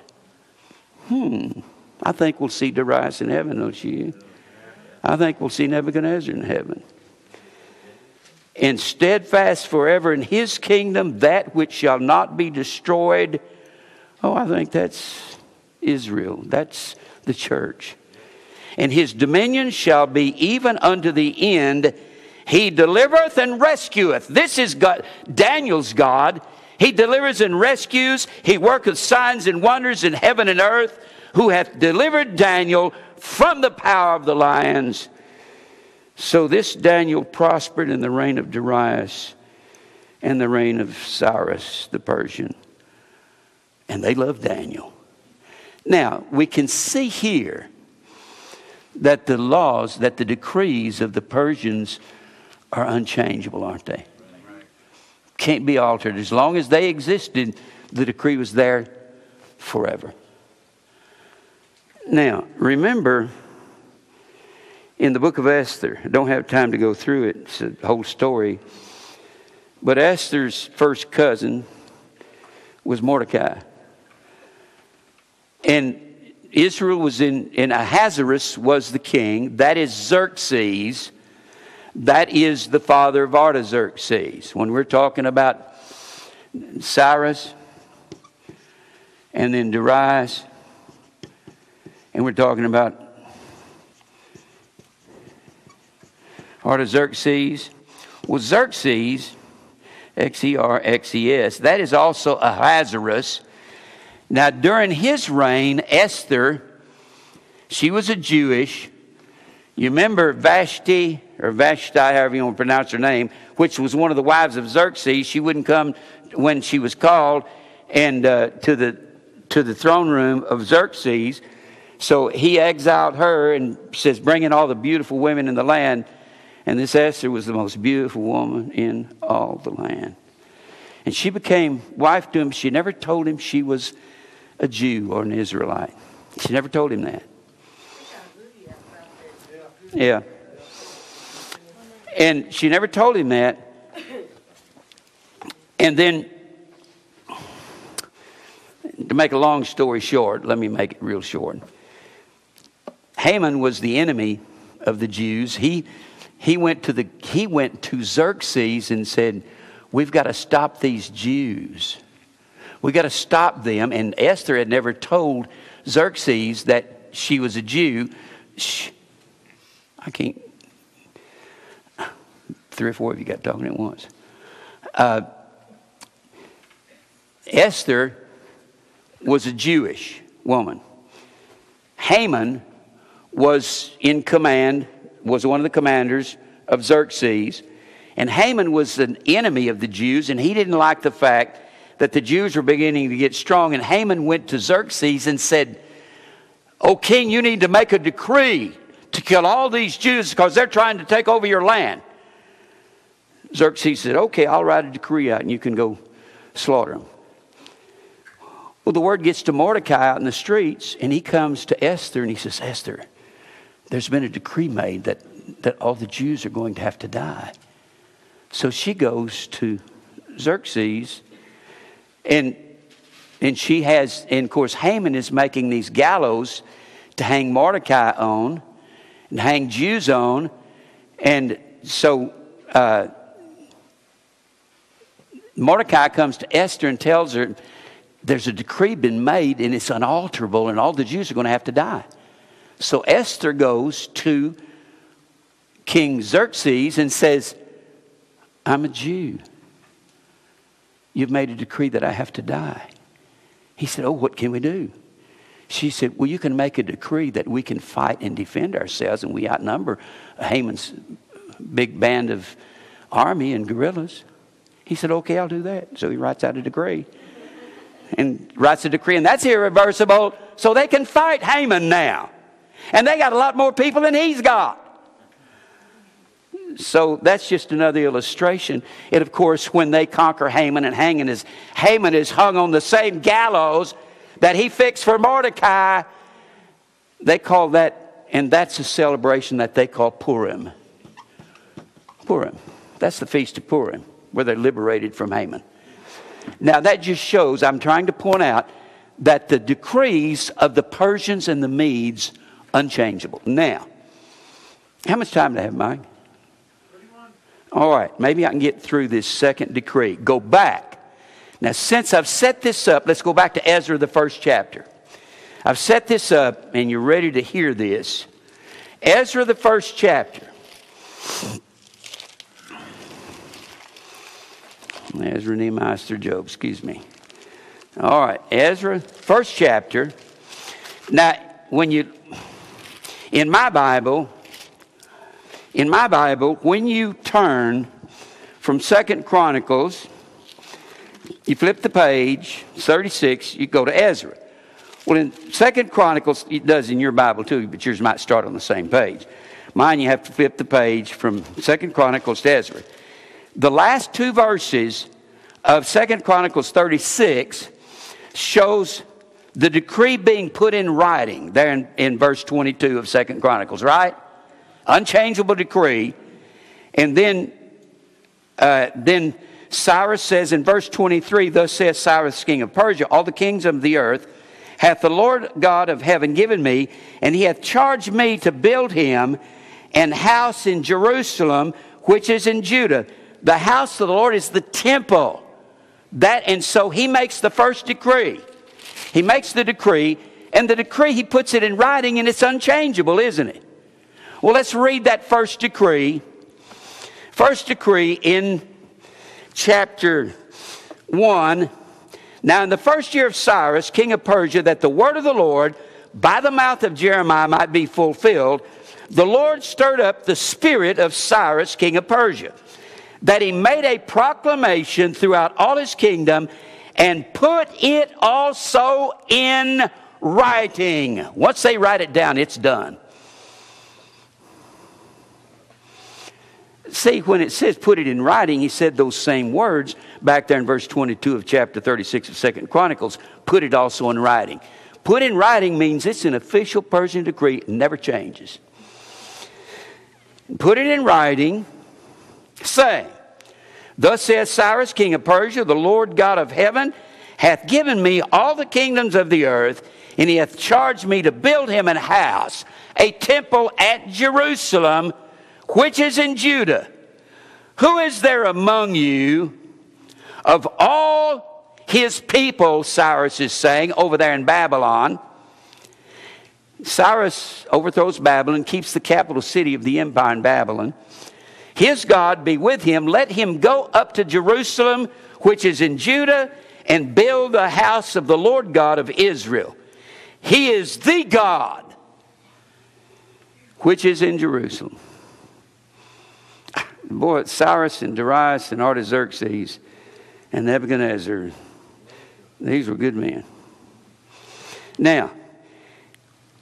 Hmm. I think we'll see Darius in heaven, don't you? I think we'll see Nebuchadnezzar in heaven. And steadfast forever in his kingdom, that which shall not be destroyed. Oh, I think that's Israel. That's the church. And his dominion shall be even unto the end, He delivereth and rescueth. This is God, Daniel's God. He delivers and rescues. He worketh signs and wonders in heaven and earth, who hath delivered Daniel from the power of the lions. So this Daniel prospered in the reign of Darius and the reign of Cyrus the Persian. And they loved Daniel. Now, we can see here that the laws, that the decrees of the Persians are unchangeable, aren't they? Can't be altered. As long as they existed, the decree was there forever. Now, remember in the book of Esther, I don't have time to go through it, it's a whole story. But Esther's first cousin was Mordecai. And Israel was in, and Ahasuerus was the king. That is Xerxes. That is the father of Artaxerxes. When we're talking about Cyrus and then Darius, and we're talking about Artaxerxes. Well, Xerxes, X E R X E S, that is also Ahasuerus. Now, during his reign, Esther, she was a Jewish. You remember Vashti, or Vashti, however you want to pronounce her name, which was one of the wives of Xerxes. She wouldn't come when she was called and uh, to the to the throne room of Xerxes. So he exiled her and says, "Bring in all the beautiful women in the land." And this Esther was the most beautiful woman in all the land. And she became wife to him. She never told him she was a Jew or an Israelite. She never told him that. Yeah. And she never told him that. And then, to make a long story short, let me make it real short. Haman was the enemy of the Jews. He, he, went to the, he went to Xerxes and said, We've got to stop these Jews. We've got to stop them. And Esther had never told Xerxes that she was a Jew. Shh. I can't. Three or four of you got talking at once. Uh, Esther was a Jewish woman. Haman was in command, was one of the commanders of Xerxes. And Haman was an enemy of the Jews, and he didn't like the fact that the Jews were beginning to get strong. And Haman went to Xerxes and said, Oh, king, you need to make a decree to kill all these Jews because they're trying to take over your land. Xerxes said, Okay, I'll write a decree out and you can go slaughter them. Well, the word gets to Mordecai out in the streets, and he comes to Esther and he says, Esther, there's been a decree made that, that all the Jews are going to have to die. So she goes to Xerxes and, and she has, and of course, Haman is making these gallows to hang Mordecai on and hang Jews on. And so uh, Mordecai comes to Esther and tells her there's a decree been made and it's unalterable, and all the Jews are going to have to die. So Esther goes to King Xerxes and says, I'm a Jew. You've made a decree that I have to die. He said, Oh, what can we do? She said, Well, you can make a decree that we can fight and defend ourselves, and we outnumber Haman's big band of army and guerrillas. He said, Okay, I'll do that. So he writes out a decree and writes a decree, and that's irreversible, so they can fight Haman now. And they got a lot more people than he's got. So that's just another illustration. And of course, when they conquer Haman and Haman is, Haman is hung on the same gallows that he fixed for Mordecai, they call that, and that's a celebration that they call Purim. Purim. That's the feast of Purim, where they're liberated from Haman. Now, that just shows, I'm trying to point out that the decrees of the Persians and the Medes unchangeable. Now, how much time do I have, Mike? All right, maybe I can get through this second decree. Go back. Now, since I've set this up, let's go back to Ezra, the first chapter. I've set this up, and you're ready to hear this. Ezra, the first chapter. Ezra, Nehemiah, Esther, Job, excuse me. All right, Ezra, first chapter. Now, when you, in my Bible, in my Bible, when you turn from Second Chronicles, you flip the page, 36, you go to Ezra. Well, in Second Chronicles, it does in your Bible too, but yours might start on the same page. Mine, you have to flip the page from Second Chronicles to Ezra. The last two verses of Second Chronicles 36 shows the decree being put in writing there in, in verse 22 of Second Chronicles, right? Unchangeable decree. And then, uh, then Cyrus says in verse 23, Thus saith Cyrus, king of Persia, all the kings of the earth hath the Lord God of heaven given me, and he hath charged me to build him an house in Jerusalem, which is in Judah. The house of the Lord is the temple. That, and so he makes the first decree. He makes the decree, and the decree he puts it in writing, and it's unchangeable, isn't it? Well, let's read that first decree. First decree in chapter 1. Now, in the first year of Cyrus, king of Persia, that the word of the Lord by the mouth of Jeremiah might be fulfilled, the Lord stirred up the spirit of Cyrus, king of Persia, that he made a proclamation throughout all his kingdom and put it also in writing. Once they write it down, it's done. See, when it says put it in writing, he said those same words back there in verse 22 of chapter 36 of Second Chronicles. Put it also in writing. Put in writing means it's an official Persian decree, it never changes. Put it in writing, say, Thus saith Cyrus, king of Persia, the Lord God of heaven hath given me all the kingdoms of the earth, and he hath charged me to build him an house, a temple at Jerusalem which is in Judah. Who is there among you of all his people, Cyrus is saying, over there in Babylon? Cyrus overthrows Babylon, keeps the capital city of the empire in Babylon. His God be with him. Let him go up to Jerusalem, which is in Judah, and build the house of the Lord God of Israel. He is the God which is in Jerusalem boy, Cyrus and Darius and Artaxerxes and Nebuchadnezzar, these were good men. Now,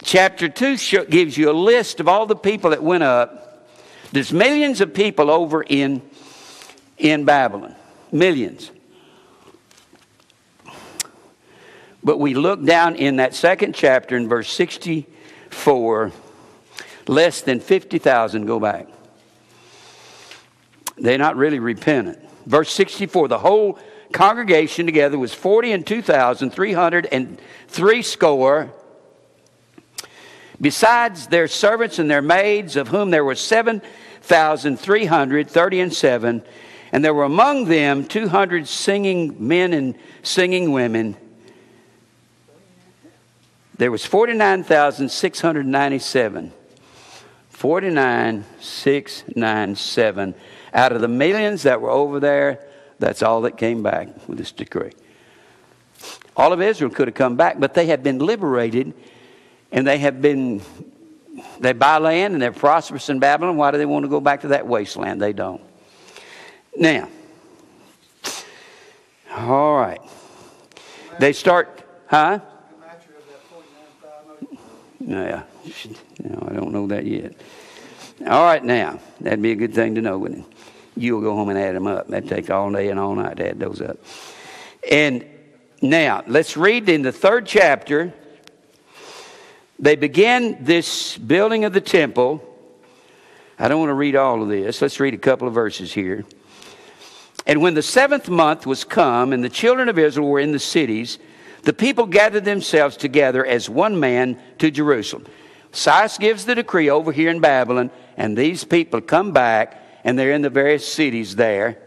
chapter 2 gives you a list of all the people that went up. There's millions of people over in, in Babylon. Millions. But we look down in that second chapter in verse 64, less than 50,000 go back. They're not really repentant. Verse 64 the whole congregation together was 40 and 2,303 score. Besides their servants and their maids, of whom there were 7,330 and 7, and there were among them 200 singing men and singing women. There was 49,697. 49,697 out of the millions that were over there, that's all that came back with this decree. All of Israel could have come back, but they had been liberated and they have been, they buy land and they're prosperous in Babylon. Why do they want to go back to that wasteland? They don't. Now, all right. They start, huh? Yeah, no, I don't know that yet. All right, now, that'd be a good thing to know, wouldn't it? You'll go home and add them up. That'd take all day and all night to add those up. And now, let's read in the third chapter. They begin this building of the temple. I don't want to read all of this. Let's read a couple of verses here. And when the seventh month was come, and the children of Israel were in the cities, the people gathered themselves together as one man to Jerusalem. Cyrus gives the decree over here in Babylon, and these people come back and they're in the various cities there.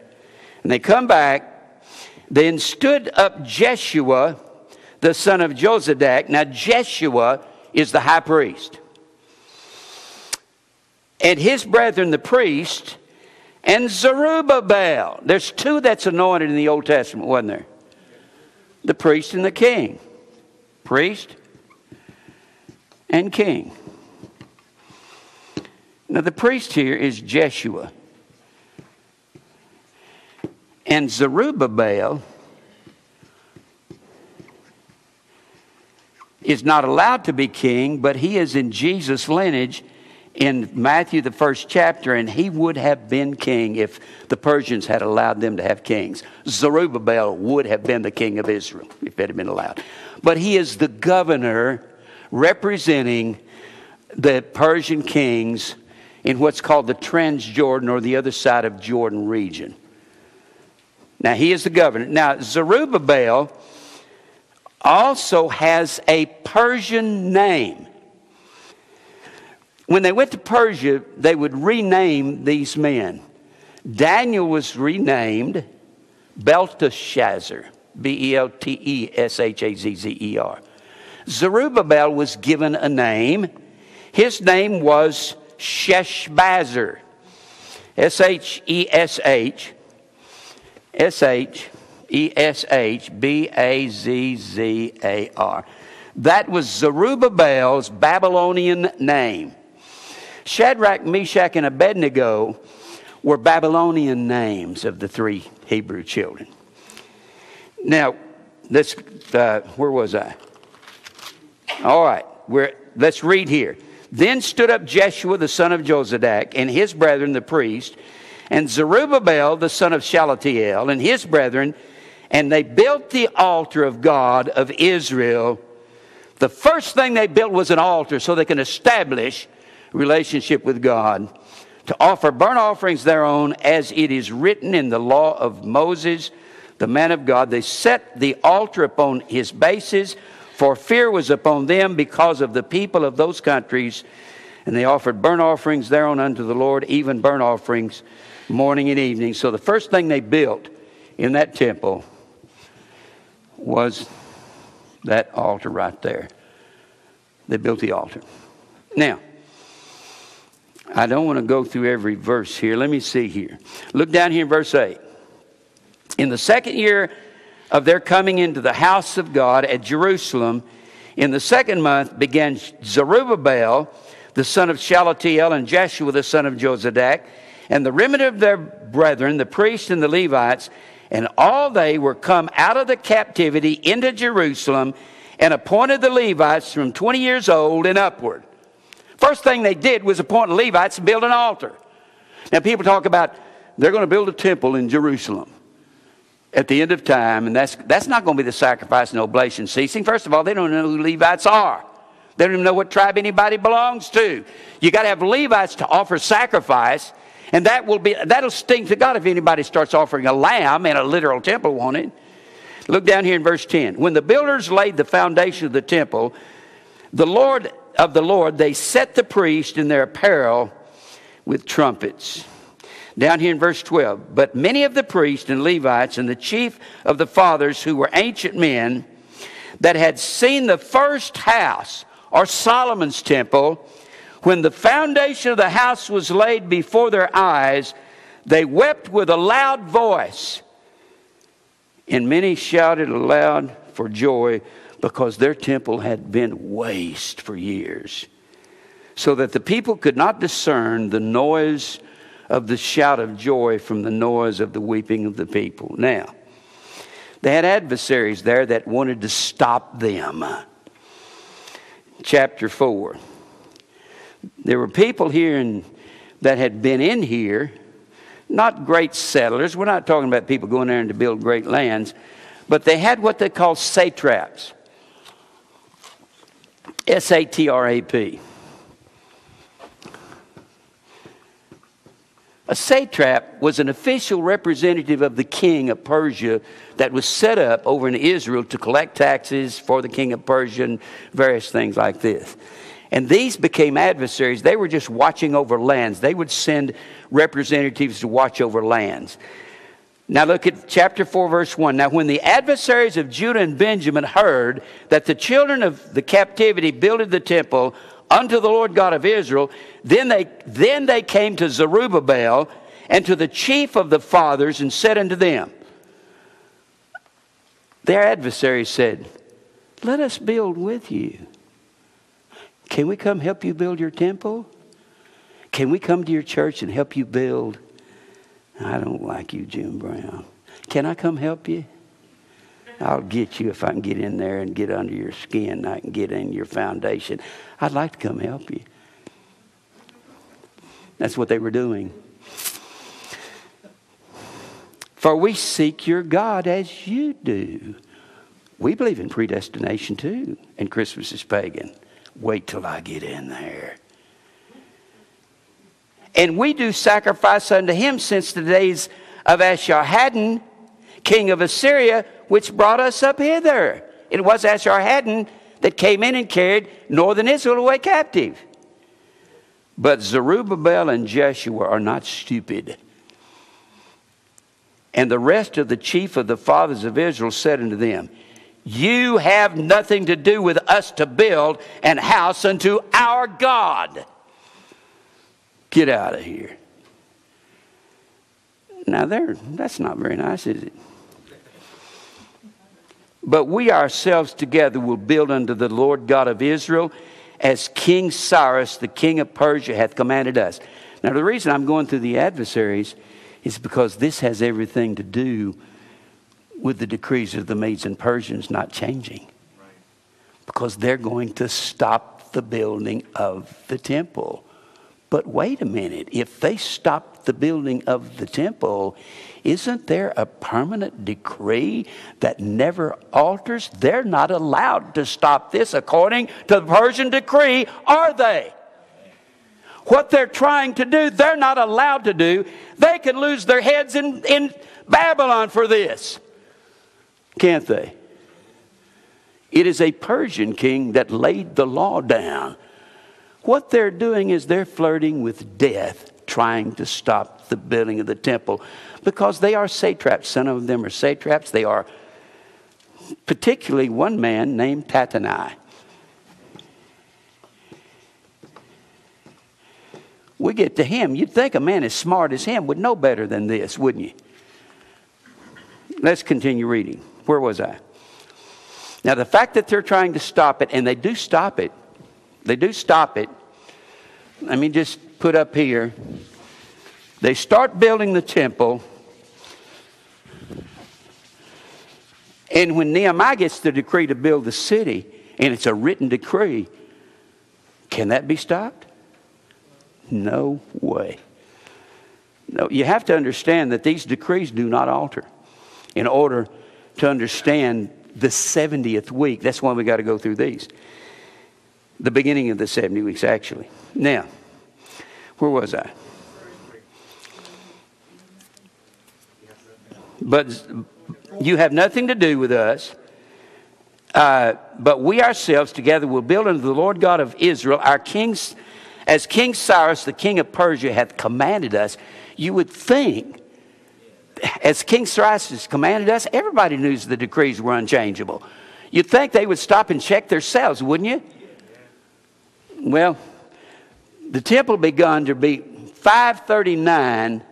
And they come back. Then stood up Jeshua, the son of Jozadak. Now, Jeshua is the high priest. And his brethren, the priest, and Zerubbabel. There's two that's anointed in the Old Testament, wasn't there? The priest and the king. Priest and king. Now, the priest here is Jeshua. And Zerubbabel is not allowed to be king, but he is in Jesus' lineage in Matthew, the first chapter, and he would have been king if the Persians had allowed them to have kings. Zerubbabel would have been the king of Israel if it had been allowed. But he is the governor representing the Persian kings in what's called the Transjordan or the other side of Jordan region. Now, he is the governor. Now, Zerubbabel also has a Persian name. When they went to Persia, they would rename these men. Daniel was renamed Belteshazzar, B E L T E S H A Z Z E R. Zerubbabel was given a name. His name was Sheshbazzar, S H E S H, S H E S H B A Z Z A R. That was Zerubbabel's Babylonian name. Shadrach, Meshach, and Abednego were Babylonian names of the three Hebrew children. Now, let's, uh, where was I? All right, we're, let's read here. Then stood up Jeshua the son of Jozadak and his brethren the priest, and Zerubbabel the son of Shealtiel and his brethren, and they built the altar of God of Israel. The first thing they built was an altar so they can establish relationship with God, to offer burnt offerings thereon as it is written in the law of Moses, the man of God. They set the altar upon his bases for fear was upon them because of the people of those countries. And they offered burnt offerings thereon unto the Lord, even burnt offerings morning and evening. So the first thing they built in that temple was that altar right there. They built the altar. Now, I don't want to go through every verse here. Let me see here. Look down here in verse 8. In the second year of their coming into the house of God at Jerusalem, in the second month began Zerubbabel, the son of Shealtiel, and Jeshua, the son of Jozadak, and the remnant of their brethren, the priests and the Levites, and all they were come out of the captivity into Jerusalem and appointed the Levites from 20 years old and upward. First thing they did was appoint Levites and build an altar. Now, people talk about they're going to build a temple in Jerusalem at the end of time, and that's, that's not going to be the sacrifice and oblation ceasing. First of all, they don't know who Levites are. They don't even know what tribe anybody belongs to. You got to have Levites to offer sacrifice, and that will be that'll sting to God if anybody starts offering a lamb in a literal temple, won't it? Look down here in verse 10. When the builders laid the foundation of the temple, the Lord of the Lord, they set the priest in their apparel with trumpets. Down here in verse 12, but many of the priests and Levites and the chief of the fathers who were ancient men that had seen the first house or Solomon's temple, when the foundation of the house was laid before their eyes, they wept with a loud voice. And many shouted aloud for joy because their temple had been waste for years, so that the people could not discern the noise of the shout of joy from the noise of the weeping of the people. Now, they had adversaries there that wanted to stop them. Chapter 4. There were people here in, that had been in here, not great settlers. We're not talking about people going there and to build great lands, but they had what they call satraps. S A T R A P. A satrap was an official representative of the king of Persia that was set up over in Israel to collect taxes for the king of Persia and various things like this. And these became adversaries. They were just watching over lands. They would send representatives to watch over lands. Now look at chapter 4, verse 1. Now, when the adversaries of Judah and Benjamin heard that the children of the captivity builded the temple unto the Lord God of Israel, then they, then they came to Zerubbabel and to the chief of the fathers and said unto them, Their adversaries said, Let us build with you. Can we come help you build your temple? Can we come to your church and help you build? I don't like you, Jim Brown. Can I come help you? I'll get you if I can get in there and get under your skin. I can get in your foundation. I'd like to come help you. That's what they were doing. For we seek your God as you do. We believe in predestination too, and Christmas is pagan. Wait till I get in there. And we do sacrifice unto him since the days of Esarhaddon, king of Assyria, which brought us up hither. It was Esarhaddon that came in and carried northern Israel away captive. But Zerubbabel and Jeshua are not stupid. And the rest of the chief of the fathers of Israel said unto them, You have nothing to do with us to build an house unto our God. Get out of here. Now, there, that's not very nice, is it? But we ourselves together will build unto the Lord God of Israel as King Cyrus, the king of Persia, hath commanded us. Now, the reason I'm going through the adversaries is because this has everything to do with the decrees of the Medes and Persians not changing. Because they're going to stop the building of the temple. But wait a minute, if they stop the building of the temple, isn't there a permanent decree that never alters? They're not allowed to stop this according to the Persian decree, are they? What they're trying to do, they're not allowed to do. They can lose their heads in, in Babylon for this. Can't they? It is a Persian king that laid the law down. What they're doing is they're flirting with death, trying to stop the building of the temple because they are satraps. Some of them are satraps. They are particularly one man named Tattenai. we get to him, you'd think a man as smart as him would know better than this, wouldn't you? Let's continue reading. Where was I? Now, the fact that they're trying to stop it, and they do stop it, they do stop it. Let me just put up here. They start building the temple. And when Nehemiah gets the decree to build the city, and it's a written decree, can that be stopped? No way. No, you have to understand that these decrees do not alter in order to understand the 70th week. That's why we got to go through these. The beginning of the 70 weeks, actually. Now, where was I? But you have nothing to do with us. Uh, but we ourselves together will build unto the Lord God of Israel our kings as King Cyrus, the king of Persia, hath commanded us, you would think, as King Cyrus commanded us, everybody knew the decrees were unchangeable. You'd think they would stop and check themselves, wouldn't you? Well, the temple begun to be 539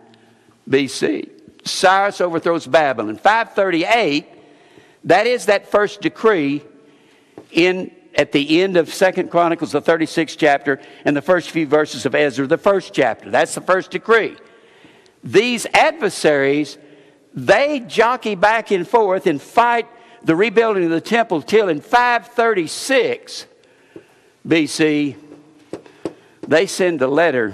BC. Cyrus overthrows Babylon. 538, that is that first decree in at the end of Second Chronicles, the 36th chapter, and the first few verses of Ezra, the first chapter. That's the first decree. These adversaries, they jockey back and forth and fight the rebuilding of the temple till in 536 BC, they send a letter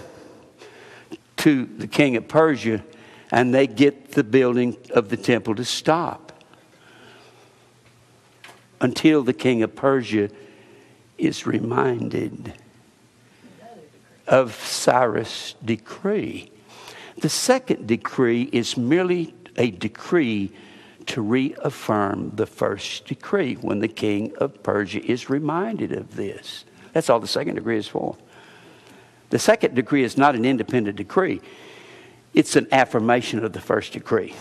to the king of Persia and they get the building of the temple to stop until the king of Persia is reminded of Cyrus' decree. The second decree is merely a decree to reaffirm the first decree when the king of Persia is reminded of this. That's all the second decree is for. The second decree is not an independent decree, it's an affirmation of the first decree.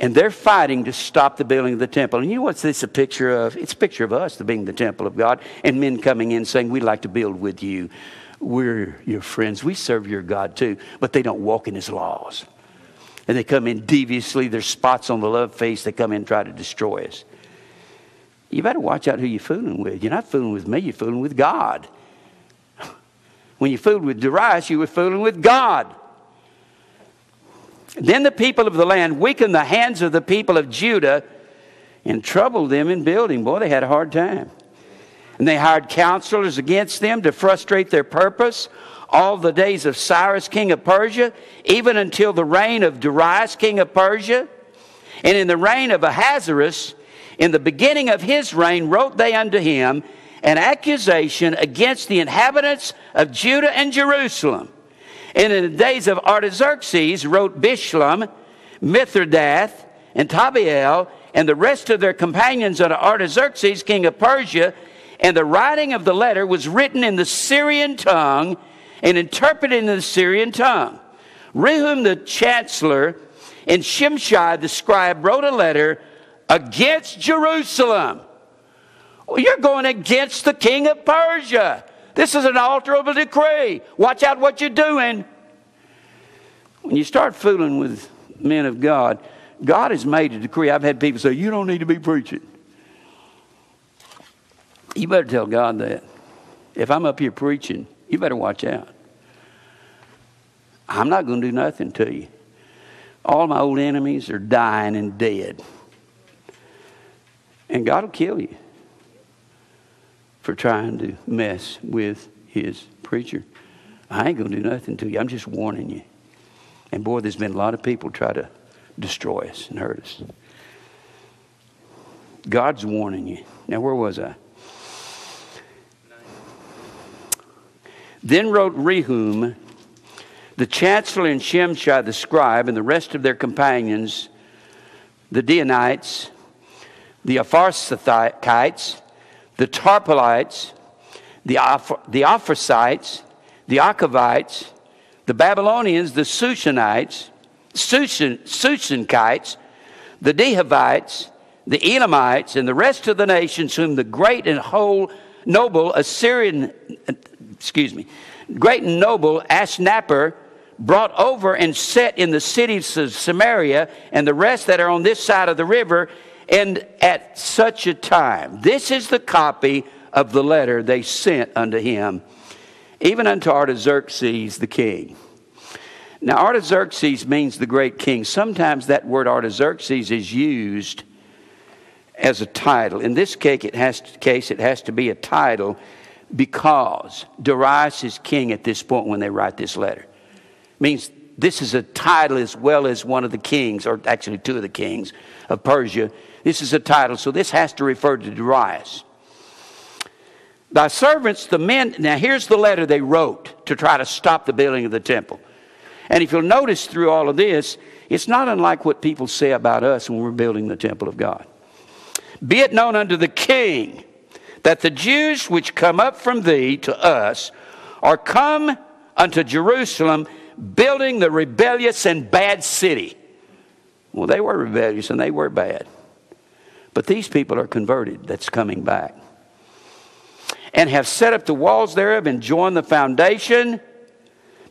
And they're fighting to stop the building of the temple. And you know what's this a picture of? It's a picture of us, being the temple of God, and men coming in saying, We'd like to build with you. We're your friends. We serve your God too, but they don't walk in his laws. And they come in deviously. There's spots on the love face. They come in and try to destroy us. You better watch out who you're fooling with. You're not fooling with me, you're fooling with God. When you fooled with Darius, you were fooling with God. Then the people of the land weakened the hands of the people of Judah and troubled them in building. Boy, they had a hard time. And they hired counselors against them to frustrate their purpose all the days of Cyrus, king of Persia, even until the reign of Darius, king of Persia. And in the reign of Ahasuerus, in the beginning of his reign, wrote they unto him an accusation against the inhabitants of Judah and Jerusalem. And in the days of Artaxerxes wrote Bishlam, Mithredath, and Tabeel, and the rest of their companions unto Artaxerxes, king of Persia. And the writing of the letter was written in the Syrian tongue and interpreted in the Syrian tongue. Rehum the chancellor and Shimshai the scribe wrote a letter against Jerusalem. Well, you're going against the king of Persia. This is an alterable decree. Watch out what you're doing. When you start fooling with men of God, God has made a decree. I've had people say, You don't need to be preaching. You better tell God that. If I'm up here preaching, you better watch out. I'm not going to do nothing to you. All my old enemies are dying and dead. And God will kill you for trying to mess with his preacher. I ain't going to do nothing to you. I'm just warning you. And boy, there's been a lot of people try to destroy us and hurt us. God's warning you. Now, where was I? Then wrote Rehum, the chancellor and Shimshai the scribe, and the rest of their companions, the Deonites, the Apharsathites, the Tarpolites, the, the Ophrasites, the Achavites, the Babylonians, the Sushanites, Susan, Susankites, the Dehavites, the Elamites, and the rest of the nations whom the great and whole noble Assyrian, excuse me, great and noble Asnapper brought over and set in the cities of Samaria and the rest that are on this side of the river and at such a time, this is the copy of the letter they sent unto him, even unto Artaxerxes the king. Now, Artaxerxes means the great king. Sometimes that word Artaxerxes is used as a title. In this case, it has to, case, it has to be a title because Darius is king at this point when they write this letter. Means this is a title as well as one of the kings, or actually two of the kings of Persia this is a title, so this has to refer to Darius. Thy servants, the men, now here's the letter they wrote to try to stop the building of the temple. And if you'll notice through all of this, it's not unlike what people say about us when we're building the temple of God. Be it known unto the king that the Jews which come up from thee to us are come unto Jerusalem, building the rebellious and bad city. Well, they were rebellious and they were bad. But these people are converted that's coming back. And have set up the walls thereof and joined the foundation.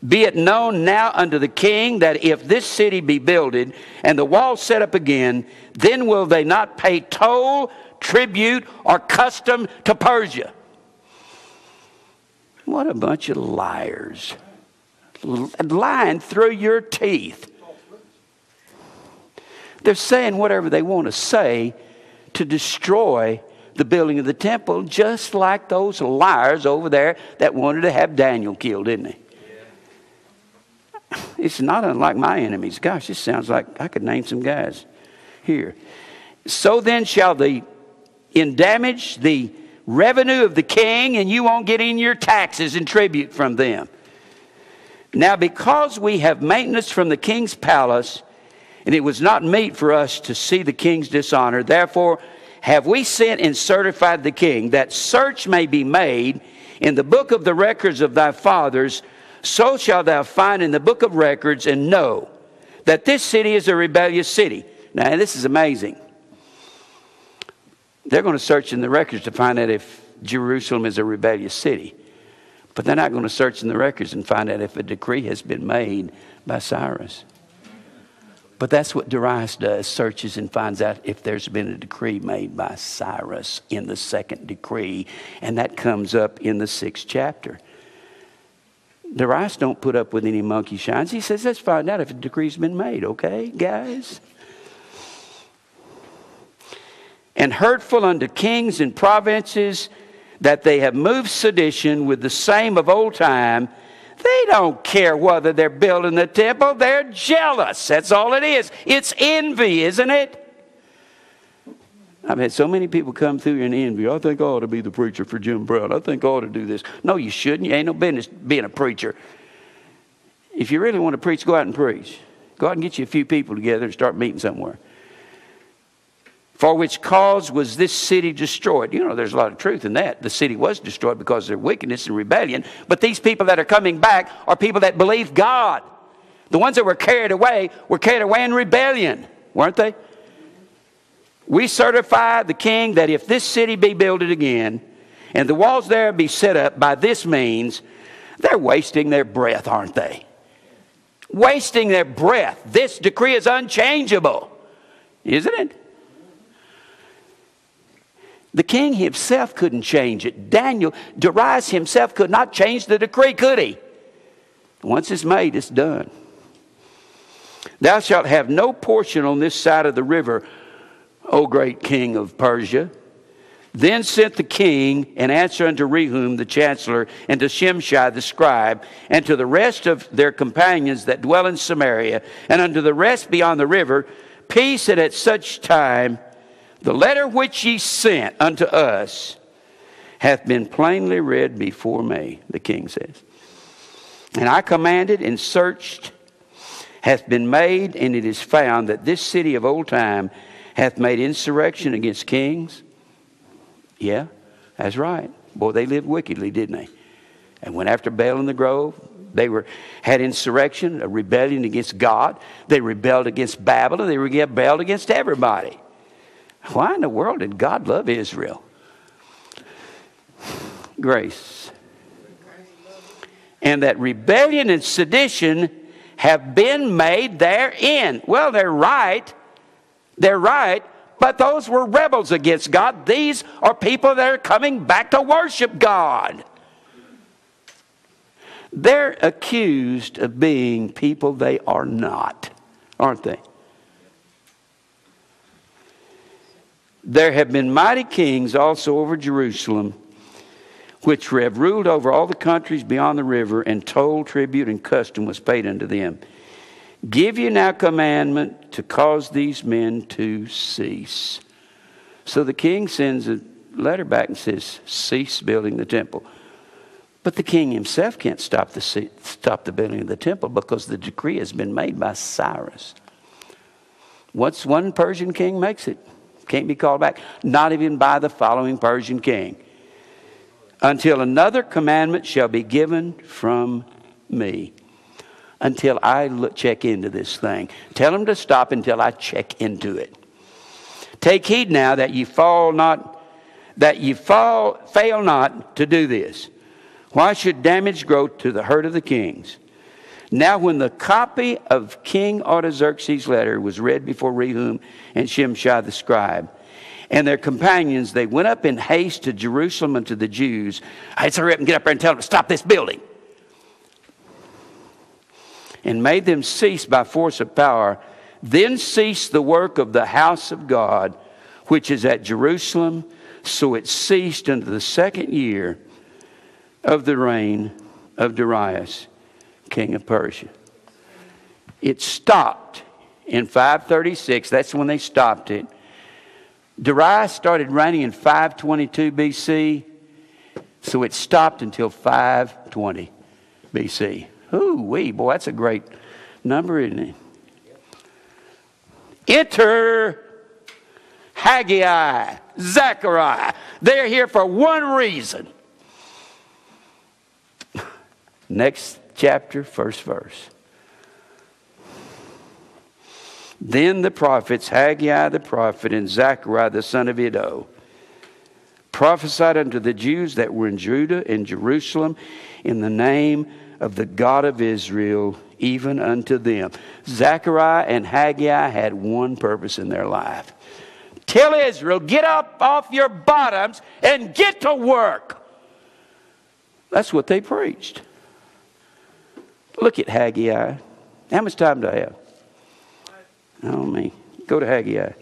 Be it known now unto the king that if this city be builded and the walls set up again, then will they not pay toll, tribute, or custom to Persia. What a bunch of liars. Lying through your teeth. They're saying whatever they want to say to destroy the building of the temple, just like those liars over there that wanted to have Daniel killed, didn't they? It's not unlike my enemies. Gosh, this sounds like I could name some guys here. So then shall the in damage the revenue of the king, and you won't get in your taxes and tribute from them. Now, because we have maintenance from the king's palace, and it was not meet for us to see the king's dishonor. Therefore, have we sent and certified the king that search may be made in the book of the records of thy fathers, so shalt thou find in the book of records and know that this city is a rebellious city. Now, this is amazing. They're going to search in the records to find out if Jerusalem is a rebellious city. But they're not going to search in the records and find out if a decree has been made by Cyrus. But that's what Darius does searches and finds out if there's been a decree made by Cyrus in the second decree. And that comes up in the sixth chapter. Darius don't put up with any monkey shines. He says, let's find out if a decree's been made, okay, guys? And hurtful unto kings and provinces that they have moved sedition with the same of old time. They don't care whether they're building the temple, they're jealous. That's all it is. It's envy, isn't it? I've had so many people come through and envy. I think I ought to be the preacher for Jim Brown. I think I ought to do this. No, you shouldn't. You ain't no business being a preacher. If you really want to preach, go out and preach. Go out and get you a few people together and start meeting somewhere. For which cause was this city destroyed? You know, there's a lot of truth in that. The city was destroyed because of their wickedness and rebellion. But these people that are coming back are people that believe God. The ones that were carried away were carried away in rebellion, weren't they? We certify the king that if this city be builded again and the walls there be set up by this means, they're wasting their breath, aren't they? Wasting their breath. This decree is unchangeable, isn't it? The king himself couldn't change it. Daniel, Darius himself could not change the decree, could he? Once it's made, it's done. Thou shalt have no portion on this side of the river O great king of Persia. Then sent the king an answer unto Rehum the chancellor, and to Shimshai the scribe, and to the rest of their companions that dwell in Samaria, and unto the rest beyond the river, peace and at such time the letter which ye sent unto us hath been plainly read before me, the king says. And I commanded and searched, hath been made, and it is found that this city of old time hath made insurrection against kings. Yeah, that's right. Boy, they lived wickedly, didn't they? And went after Baal in the grove. They were had insurrection, a rebellion against God. They rebelled against Babylon. They rebelled against everybody. Why in the world did God love Israel? Grace. And that rebellion and sedition have been made therein. Well, they're right they're right, but those were rebels against God. These are people that are coming back to worship God. They're accused of being people they are not, aren't they? There have been mighty kings also over Jerusalem, which have ruled over all the countries beyond the river, and toll, tribute, and custom was paid unto them. Give you now commandment to cause these men to cease. So the king sends a letter back and says, Cease building the temple. But the king himself can't stop the, stop the building of the temple because the decree has been made by Cyrus. Once one Persian king makes it, can't be called back, not even by the following Persian king. Until another commandment shall be given from me until I look, check into this thing. Tell them to stop until I check into it. Take heed now that you fall not, that you fall, fail not to do this. Why should damage grow to the hurt of the kings? Now, when the copy of King Artaxerxes' letter was read before Rehum and Shimshai the scribe, and their companions, they went up in haste to Jerusalem and to the Jews. I said, hurry up and get up there and tell them to stop this building and made them cease by force of power, then ceased the work of the house of God, which is at Jerusalem. So it ceased unto the second year of the reign of Darius, king of Persia. It stopped in 536. That's when they stopped it. Darius started reigning in 522 BC, so it stopped until 520 BC. Ooh, wee, boy, that's a great number, isn't it? Enter Haggai, Zechariah. They're here for one reason. Next chapter, first verse. Then the prophets, Haggai the prophet and Zechariah the son of Iddo, prophesied unto the Jews that were in Judah and Jerusalem in the name of the God of Israel, even unto them. Zechariah and Haggai had one purpose in their life. Tell Israel, get up off your bottoms and get to work. That's what they preached. Look at Haggai. How much time do I have? Oh, me. Go to Haggai.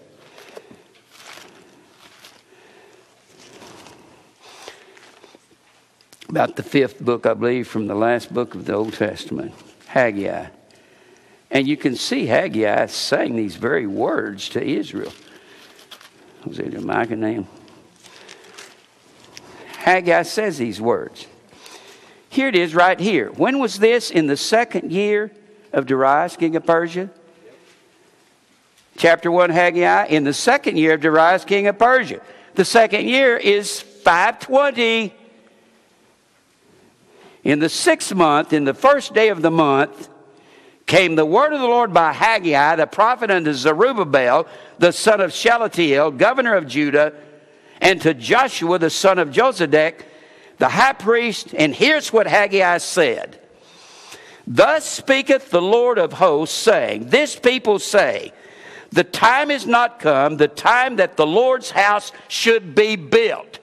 About the fifth book, I believe, from the last book of the Old Testament, Haggai. And you can see Haggai saying these very words to Israel. Was it a Micah name? Haggai says these words. Here it is right here. When was this? In the second year of Darius, king of Persia? Chapter 1, Haggai. In the second year of Darius, king of Persia. The second year is 520. In the sixth month, in the first day of the month, came the word of the Lord by Haggai, the prophet unto Zerubbabel, the son of Shealtiel, governor of Judah, and to Joshua, the son of Josedek, the high priest, and here's what Haggai said Thus speaketh the Lord of hosts, saying, This people say, The time is not come, the time that the Lord's house should be built.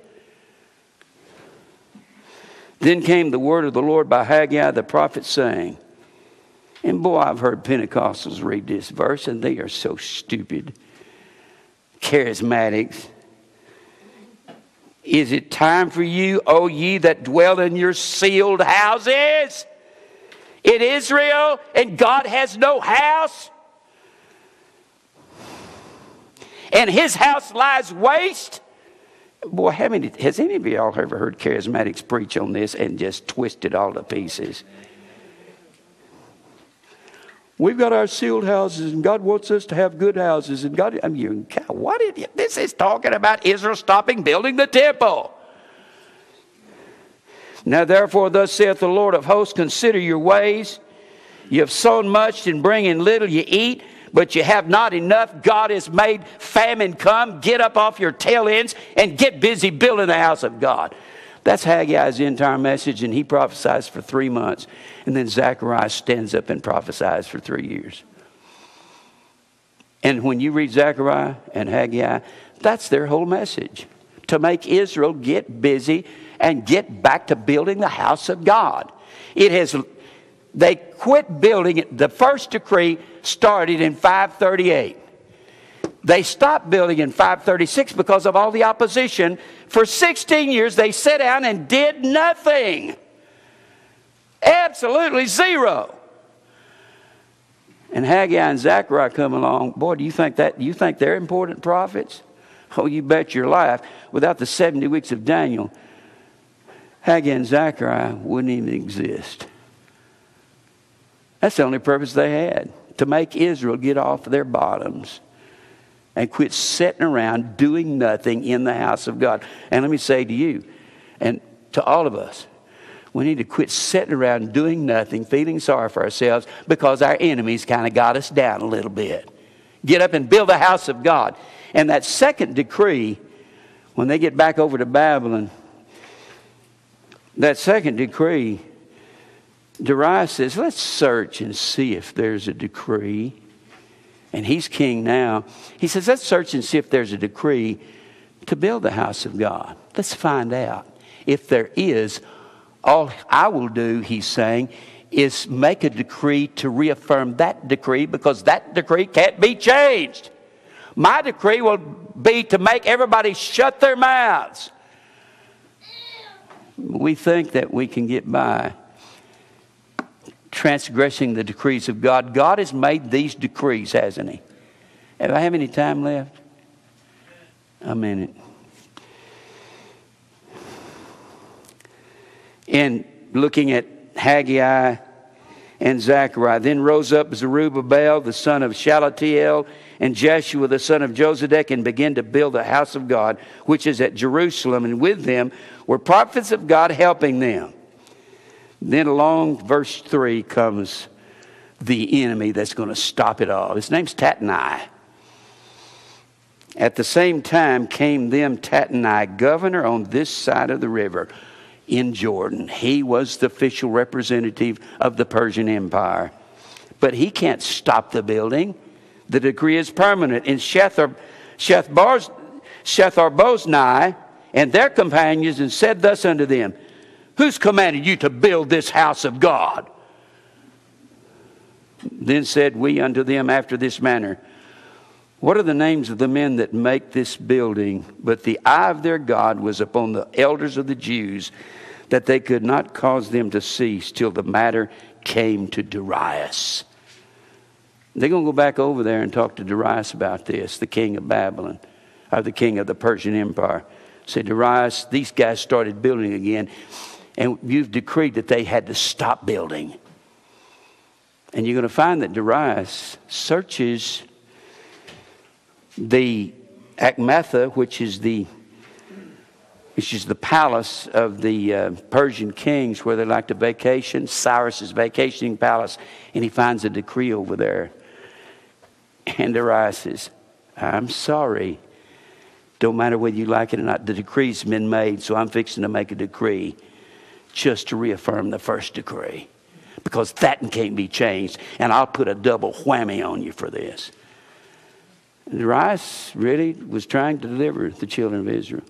Then came the word of the Lord by Haggai the prophet, saying, and boy, I've heard Pentecostals read this verse, and they are so stupid. Charismatics. Is it time for you, O ye that dwell in your sealed houses? In Israel, and God has no house? And his house lies waste? Boy, how many, has any of y'all ever heard charismatics preach on this and just twist it all to pieces? We've got our sealed houses, and God wants us to have good houses. And God, I mean, what did you, this is talking about Israel stopping building the temple. Now, therefore, thus saith the Lord of hosts, consider your ways. You have sown much and bring in little you eat, but you have not enough. God has made famine come. Get up off your tail ends and get busy building the house of God. That's Haggai's entire message, and he prophesies for three months. And then Zechariah stands up and prophesies for three years. And when you read Zechariah and Haggai, that's their whole message to make Israel get busy and get back to building the house of God. It has they quit building it. The first decree started in 538. They stopped building in 536 because of all the opposition. For 16 years, they sat down and did nothing. Absolutely zero. And Haggai and Zechariah come along. Boy, do you think that you think they're important prophets? Oh, you bet your life. Without the 70 weeks of Daniel, Haggai and Zechariah wouldn't even exist. That's the only purpose they had to make Israel get off their bottoms and quit sitting around doing nothing in the house of God. And let me say to you and to all of us, we need to quit sitting around doing nothing, feeling sorry for ourselves because our enemies kind of got us down a little bit. Get up and build the house of God. And that second decree, when they get back over to Babylon, that second decree, Darius says, let's search and see if there's a decree and he's king now. He says, let's search and see if there's a decree to build the house of God. Let's find out. If there is, all I will do, he's saying, is make a decree to reaffirm that decree because that decree can't be changed. My decree will be to make everybody shut their mouths. We think that we can get by transgressing the decrees of God. God has made these decrees, hasn't He? Have I have any time left? A minute. In looking at Haggai and Zechariah, then rose up Zerubbabel, the son of Shealtiel, and Jeshua, the son of Josedek, and began to build the house of God, which is at Jerusalem. And with them were prophets of God helping them. Then along verse 3 comes the enemy that's going to stop it all. His name's Tatnai. At the same time came them Tatnai, governor on this side of the river in Jordan. He was the official representative of the Persian Empire. But he can't stop the building. The decree is permanent. In Shethar, Shetharboznai and their companions and said thus unto them, Who's commanded you to build this house of God? Then said we unto them after this manner, What are the names of the men that make this building? But the eye of their God was upon the elders of the Jews, that they could not cause them to cease till the matter came to Darius. They're going to go back over there and talk to Darius about this, the king of Babylon, or the king of the Persian Empire. Say, Darius, these guys started building again, and you've decreed that they had to stop building. And you're going to find that Darius searches the Ecbatana, which is the which is the palace of the uh, Persian kings where they like to vacation. Cyrus's vacationing palace, and he finds a decree over there. And Darius says, I'm sorry. Don't matter whether you like it or not, the decree's been made, so I'm fixing to make a decree just to reaffirm the first decree because that can't be changed, and I'll put a double whammy on you for this. Darius really was trying to deliver the children of Israel.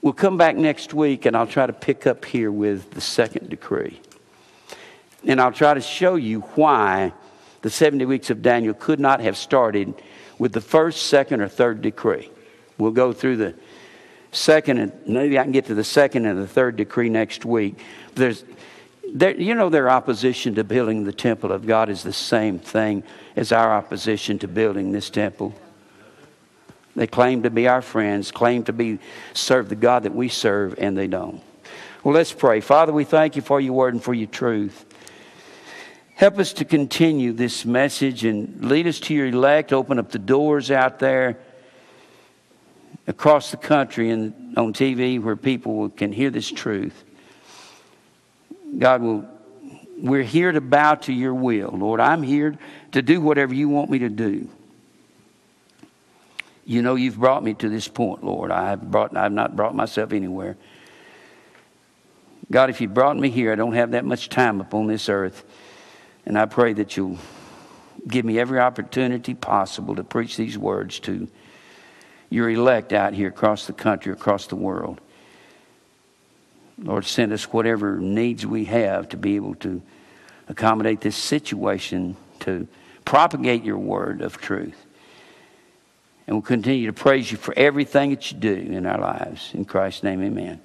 We'll come back next week, and I'll try to pick up here with the second decree. And I'll try to show you why the 70 weeks of Daniel could not have started with the first, second, or third decree. We'll go through the second, and maybe I can get to the second and the third decree next week. There's, there, you know, their opposition to building the temple of God is the same thing as our opposition to building this temple. They claim to be our friends, claim to be serve the God that we serve, and they don't. Well, let's pray. Father, we thank you for your word and for your truth. Help us to continue this message and lead us to your elect. Open up the doors out there across the country and on TV where people can hear this truth. God will we're here to bow to your will. Lord, I'm here to do whatever you want me to do. You know you've brought me to this point, Lord. I've brought I've not brought myself anywhere. God, if you brought me here, I don't have that much time upon this earth. And I pray that you'll give me every opportunity possible to preach these words to your elect out here across the country, across the world. Lord, send us whatever needs we have to be able to accommodate this situation, to propagate your word of truth. And we'll continue to praise you for everything that you do in our lives. In Christ's name, amen.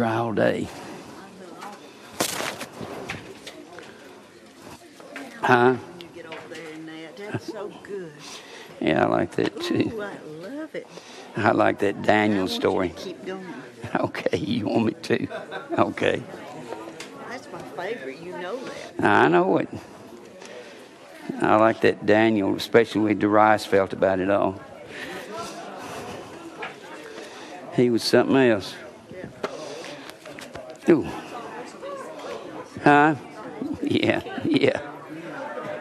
Dry all day. Huh? You get over there and that. That's so good. Yeah, I like that Ooh, too. I love it. I like that Daniel want you to story. keep going. Okay, you want me to? Okay. That's my favorite. You know that. I know it. I like that Daniel, especially when Darius felt about it all. He was something else. Ooh. Huh? Yeah, yeah.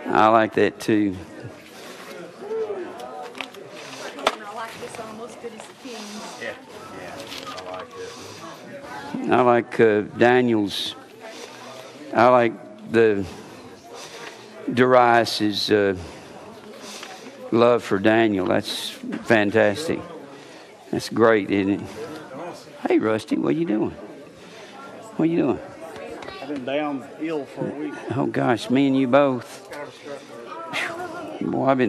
I like that too. I like uh, Daniel's. I like the Darius's uh, love for Daniel. That's fantastic. That's great, isn't it? Hey, Rusty, what are you doing? What are you doing? I've been down ill for a week. Oh gosh, me and you both. Boy, I've been.